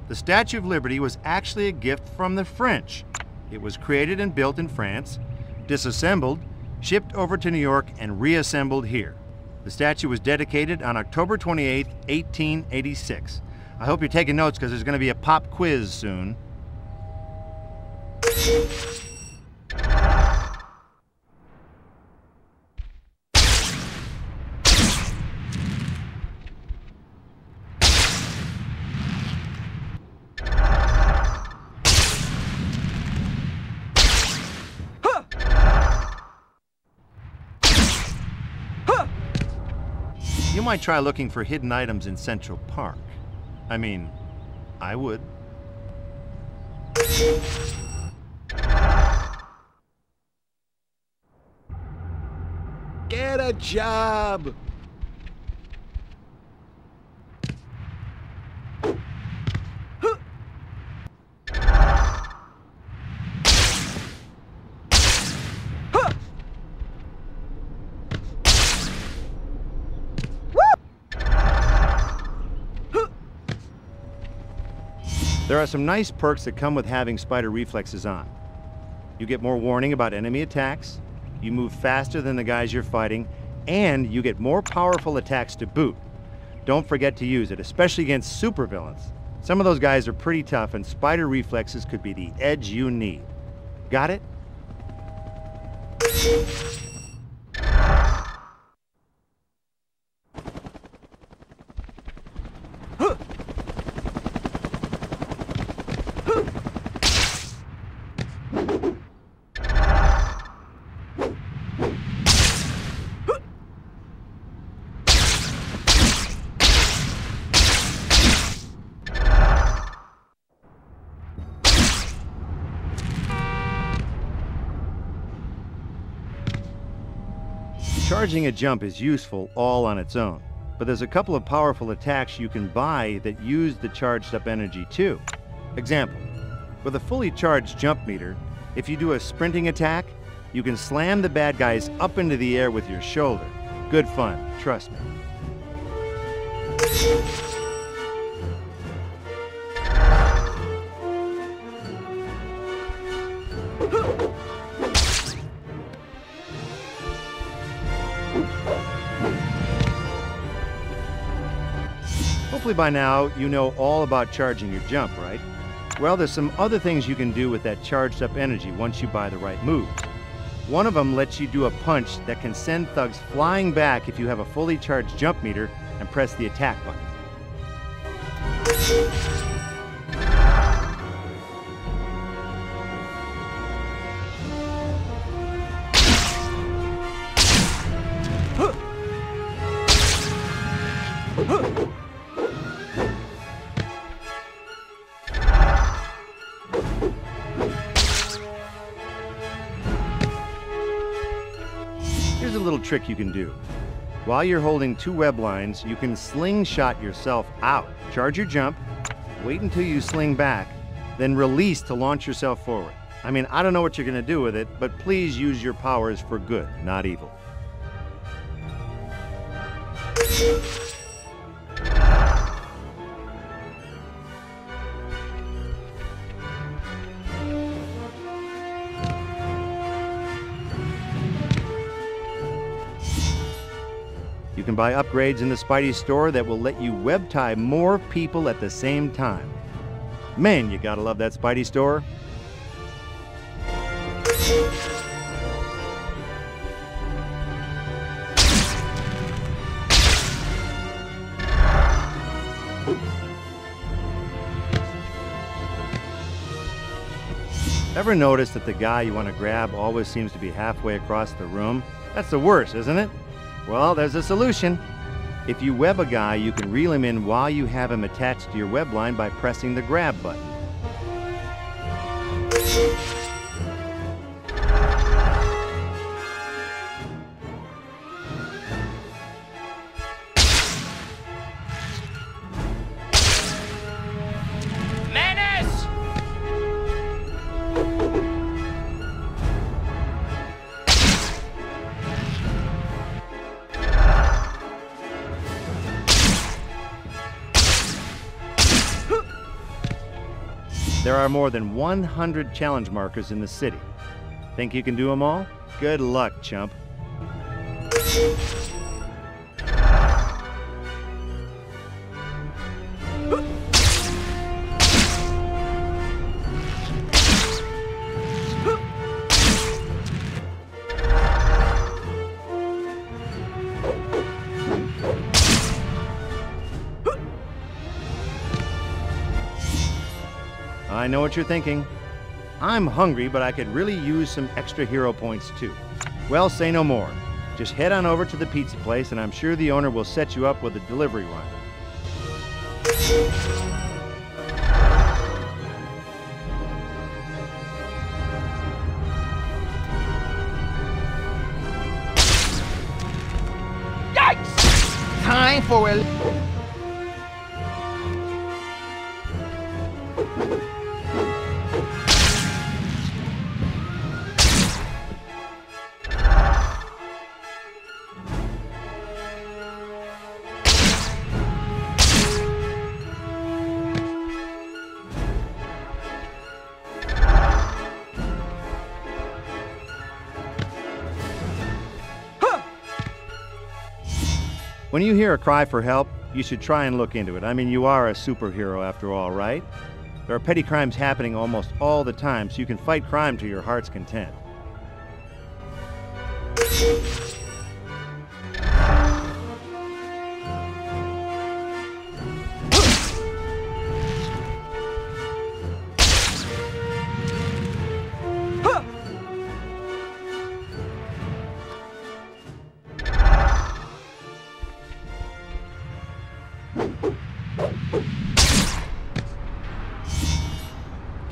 The Statue of Liberty was actually a gift from the French. It was created and built in France, disassembled, shipped over to New York, and reassembled here. The statue was dedicated on October 28, 1886. I hope you're taking notes because there's going to be a pop quiz soon. You might try looking for hidden items in Central Park. I mean, I would. Get a job! There are some nice perks that come with having spider reflexes on. You get more warning about enemy attacks, you move faster than the guys you're fighting, and you get more powerful attacks to boot. Don't forget to use it, especially against supervillains. Some of those guys are pretty tough, and spider reflexes could be the edge you need. Got it? Charging a jump is useful all on its own, but there's a couple of powerful attacks you can buy that use the charged up energy too. Example, with a fully charged jump meter, if you do a sprinting attack, you can slam the bad guys up into the air with your shoulder. Good fun, trust me. Hopefully by now you know all about charging your jump, right? Well, there's some other things you can do with that charged up energy once you buy the right moves. One of them lets you do a punch that can send thugs flying back if you have a fully charged jump meter and press the attack button. Trick you can do. While you're holding two web lines, you can slingshot yourself out. Charge your jump, wait until you sling back, then release to launch yourself forward. I mean, I don't know what you're going to do with it, but please use your powers for good, not evil. Can buy upgrades in the Spidey store that will let you web tie more people at the same time. Man, you gotta love that Spidey store. Ever notice that the guy you want to grab always seems to be halfway across the room? That's the worst, isn't it? Well, there's a solution. If you web a guy, you can reel him in while you have him attached to your web line by pressing the grab button. Are more than 100 challenge markers in the city. Think you can do them all? Good luck, chump. What you're thinking. I'm hungry, but I could really use some extra hero points too. Well, say no more. Just head on over to the pizza place, and I'm sure the owner will set you up with a delivery run. Yikes! Time for a... When you hear a cry for help, you should try and look into it. I mean, you are a superhero after all, right? There are petty crimes happening almost all the time, so you can fight crime to your heart's content.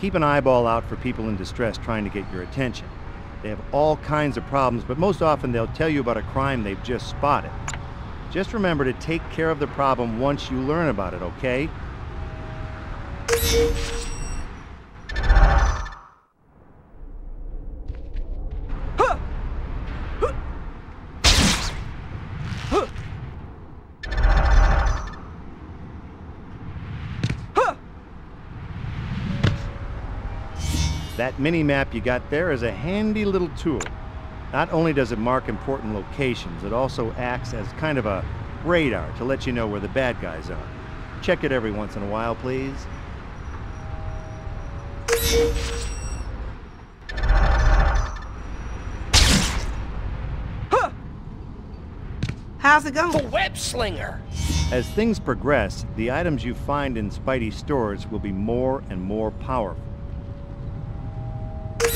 Keep an eyeball out for people in distress trying to get your attention. They have all kinds of problems, but most often they'll tell you about a crime they've just spotted. Just remember to take care of the problem once you learn about it, okay? That mini-map you got there is a handy little tool. Not only does it mark important locations, it also acts as kind of a radar to let you know where the bad guys are. Check it every once in a while, please. How's it The going? web slinger! As things progress, the items you find in Spidey stores will be more and more powerful. I lost my balloon!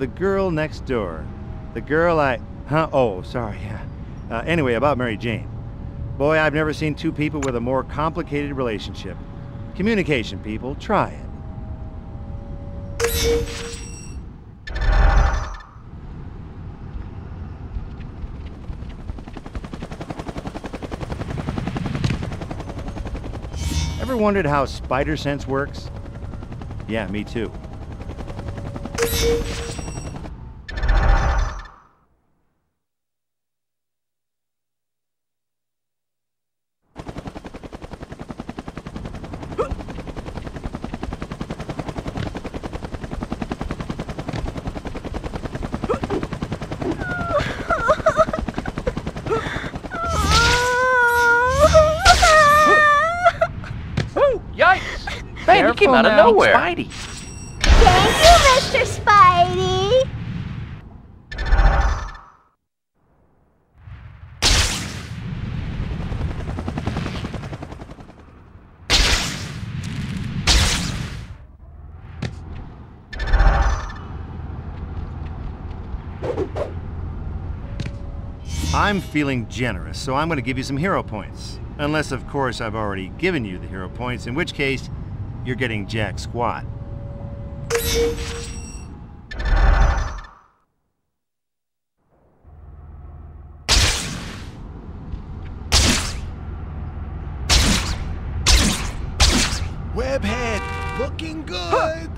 The girl next door. The girl I... Huh? Oh, sorry. yeah. Uh, anyway, about Mary Jane. Boy, I've never seen two people with a more complicated relationship. Communication, people. Try it. Ever wondered how spider sense works? Yeah, me too. Woo! Yikes! Man, he came out of nowhere. Spidey. Thank you, Mr. Spidey! I'm feeling generous, so I'm going to give you some hero points. Unless, of course, I've already given you the hero points, in which case, you're getting jack squat. web head. Looking good.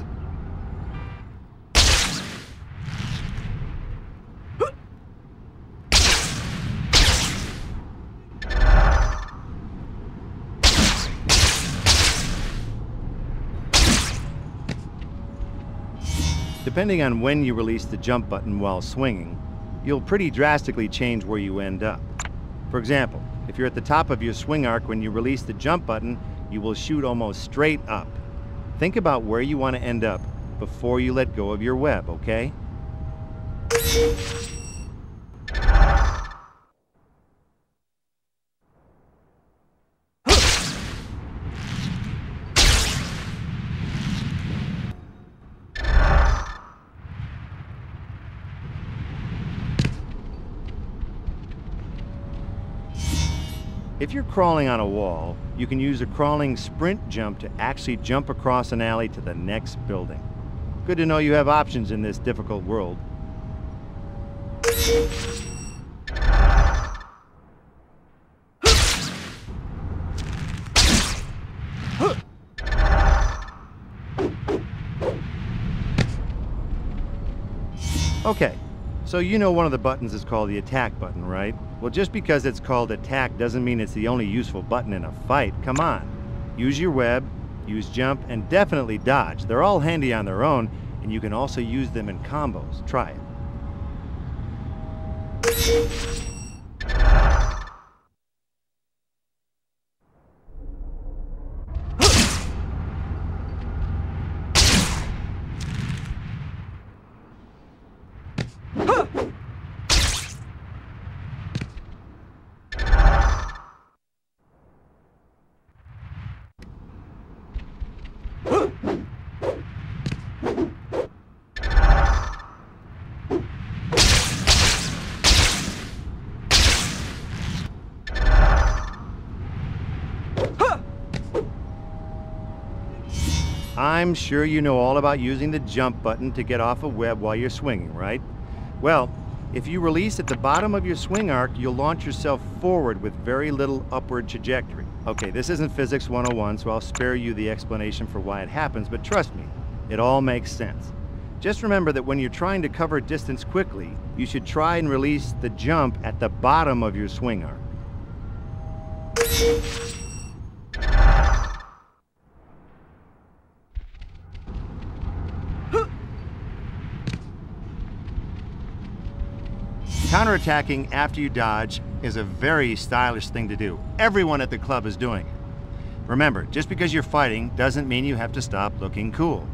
Depending on when you release the jump button while swinging, you'll pretty drastically change where you end up. For example, if you're at the top of your swing arc when you release the jump button, you will shoot almost straight up. Think about where you want to end up before you let go of your web, okay? If you're crawling on a wall, you can use a crawling sprint jump to actually jump across an alley to the next building. Good to know you have options in this difficult world. Okay, so you know one of the buttons is called the attack button, right? Well, just because it's called attack doesn't mean it's the only useful button in a fight. Come on. Use your web, use jump, and definitely dodge. They're all handy on their own, and you can also use them in combos. Try it. I'm sure you know all about using the jump button to get off a web while you're swinging, right? Well, if you release at the bottom of your swing arc, you'll launch yourself forward with very little upward trajectory. Okay, this isn't Physics 101, so I'll spare you the explanation for why it happens, but trust me, it all makes sense. Just remember that when you're trying to cover distance quickly, you should try and release the jump at the bottom of your swing arc. Counterattacking after you dodge is a very stylish thing to do. Everyone at the club is doing it. Remember, just because you're fighting doesn't mean you have to stop looking cool.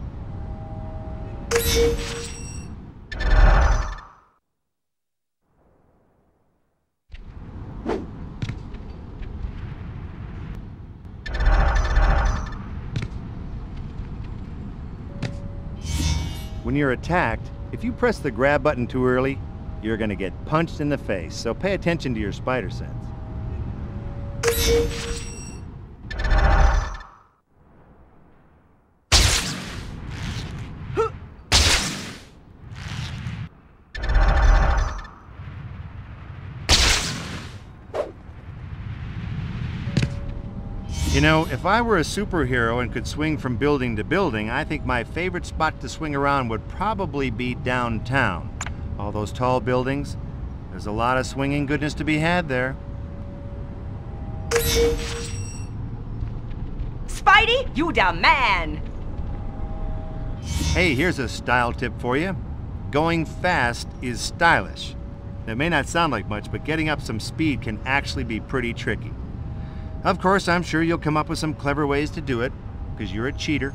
When you're attacked, if you press the grab button too early, you're going to get punched in the face, so pay attention to your spider sense. You know, if I were a superhero and could swing from building to building, I think my favorite spot to swing around would probably be downtown. All those tall buildings, there's a lot of swinging goodness to be had there. Spidey, you the man! Hey, here's a style tip for you. Going fast is stylish. It may not sound like much, but getting up some speed can actually be pretty tricky. Of course, I'm sure you'll come up with some clever ways to do it, because you're a cheater.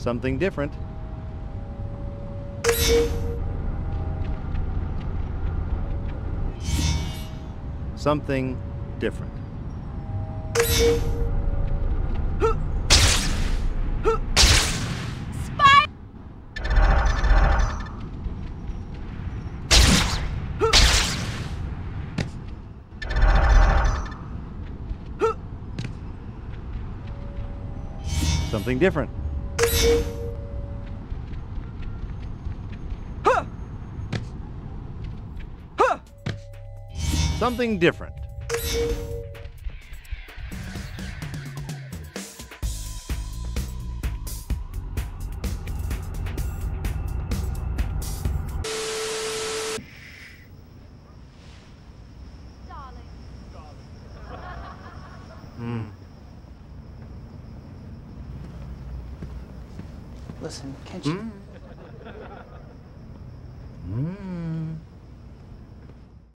Something different. Something different. Something different. Something different.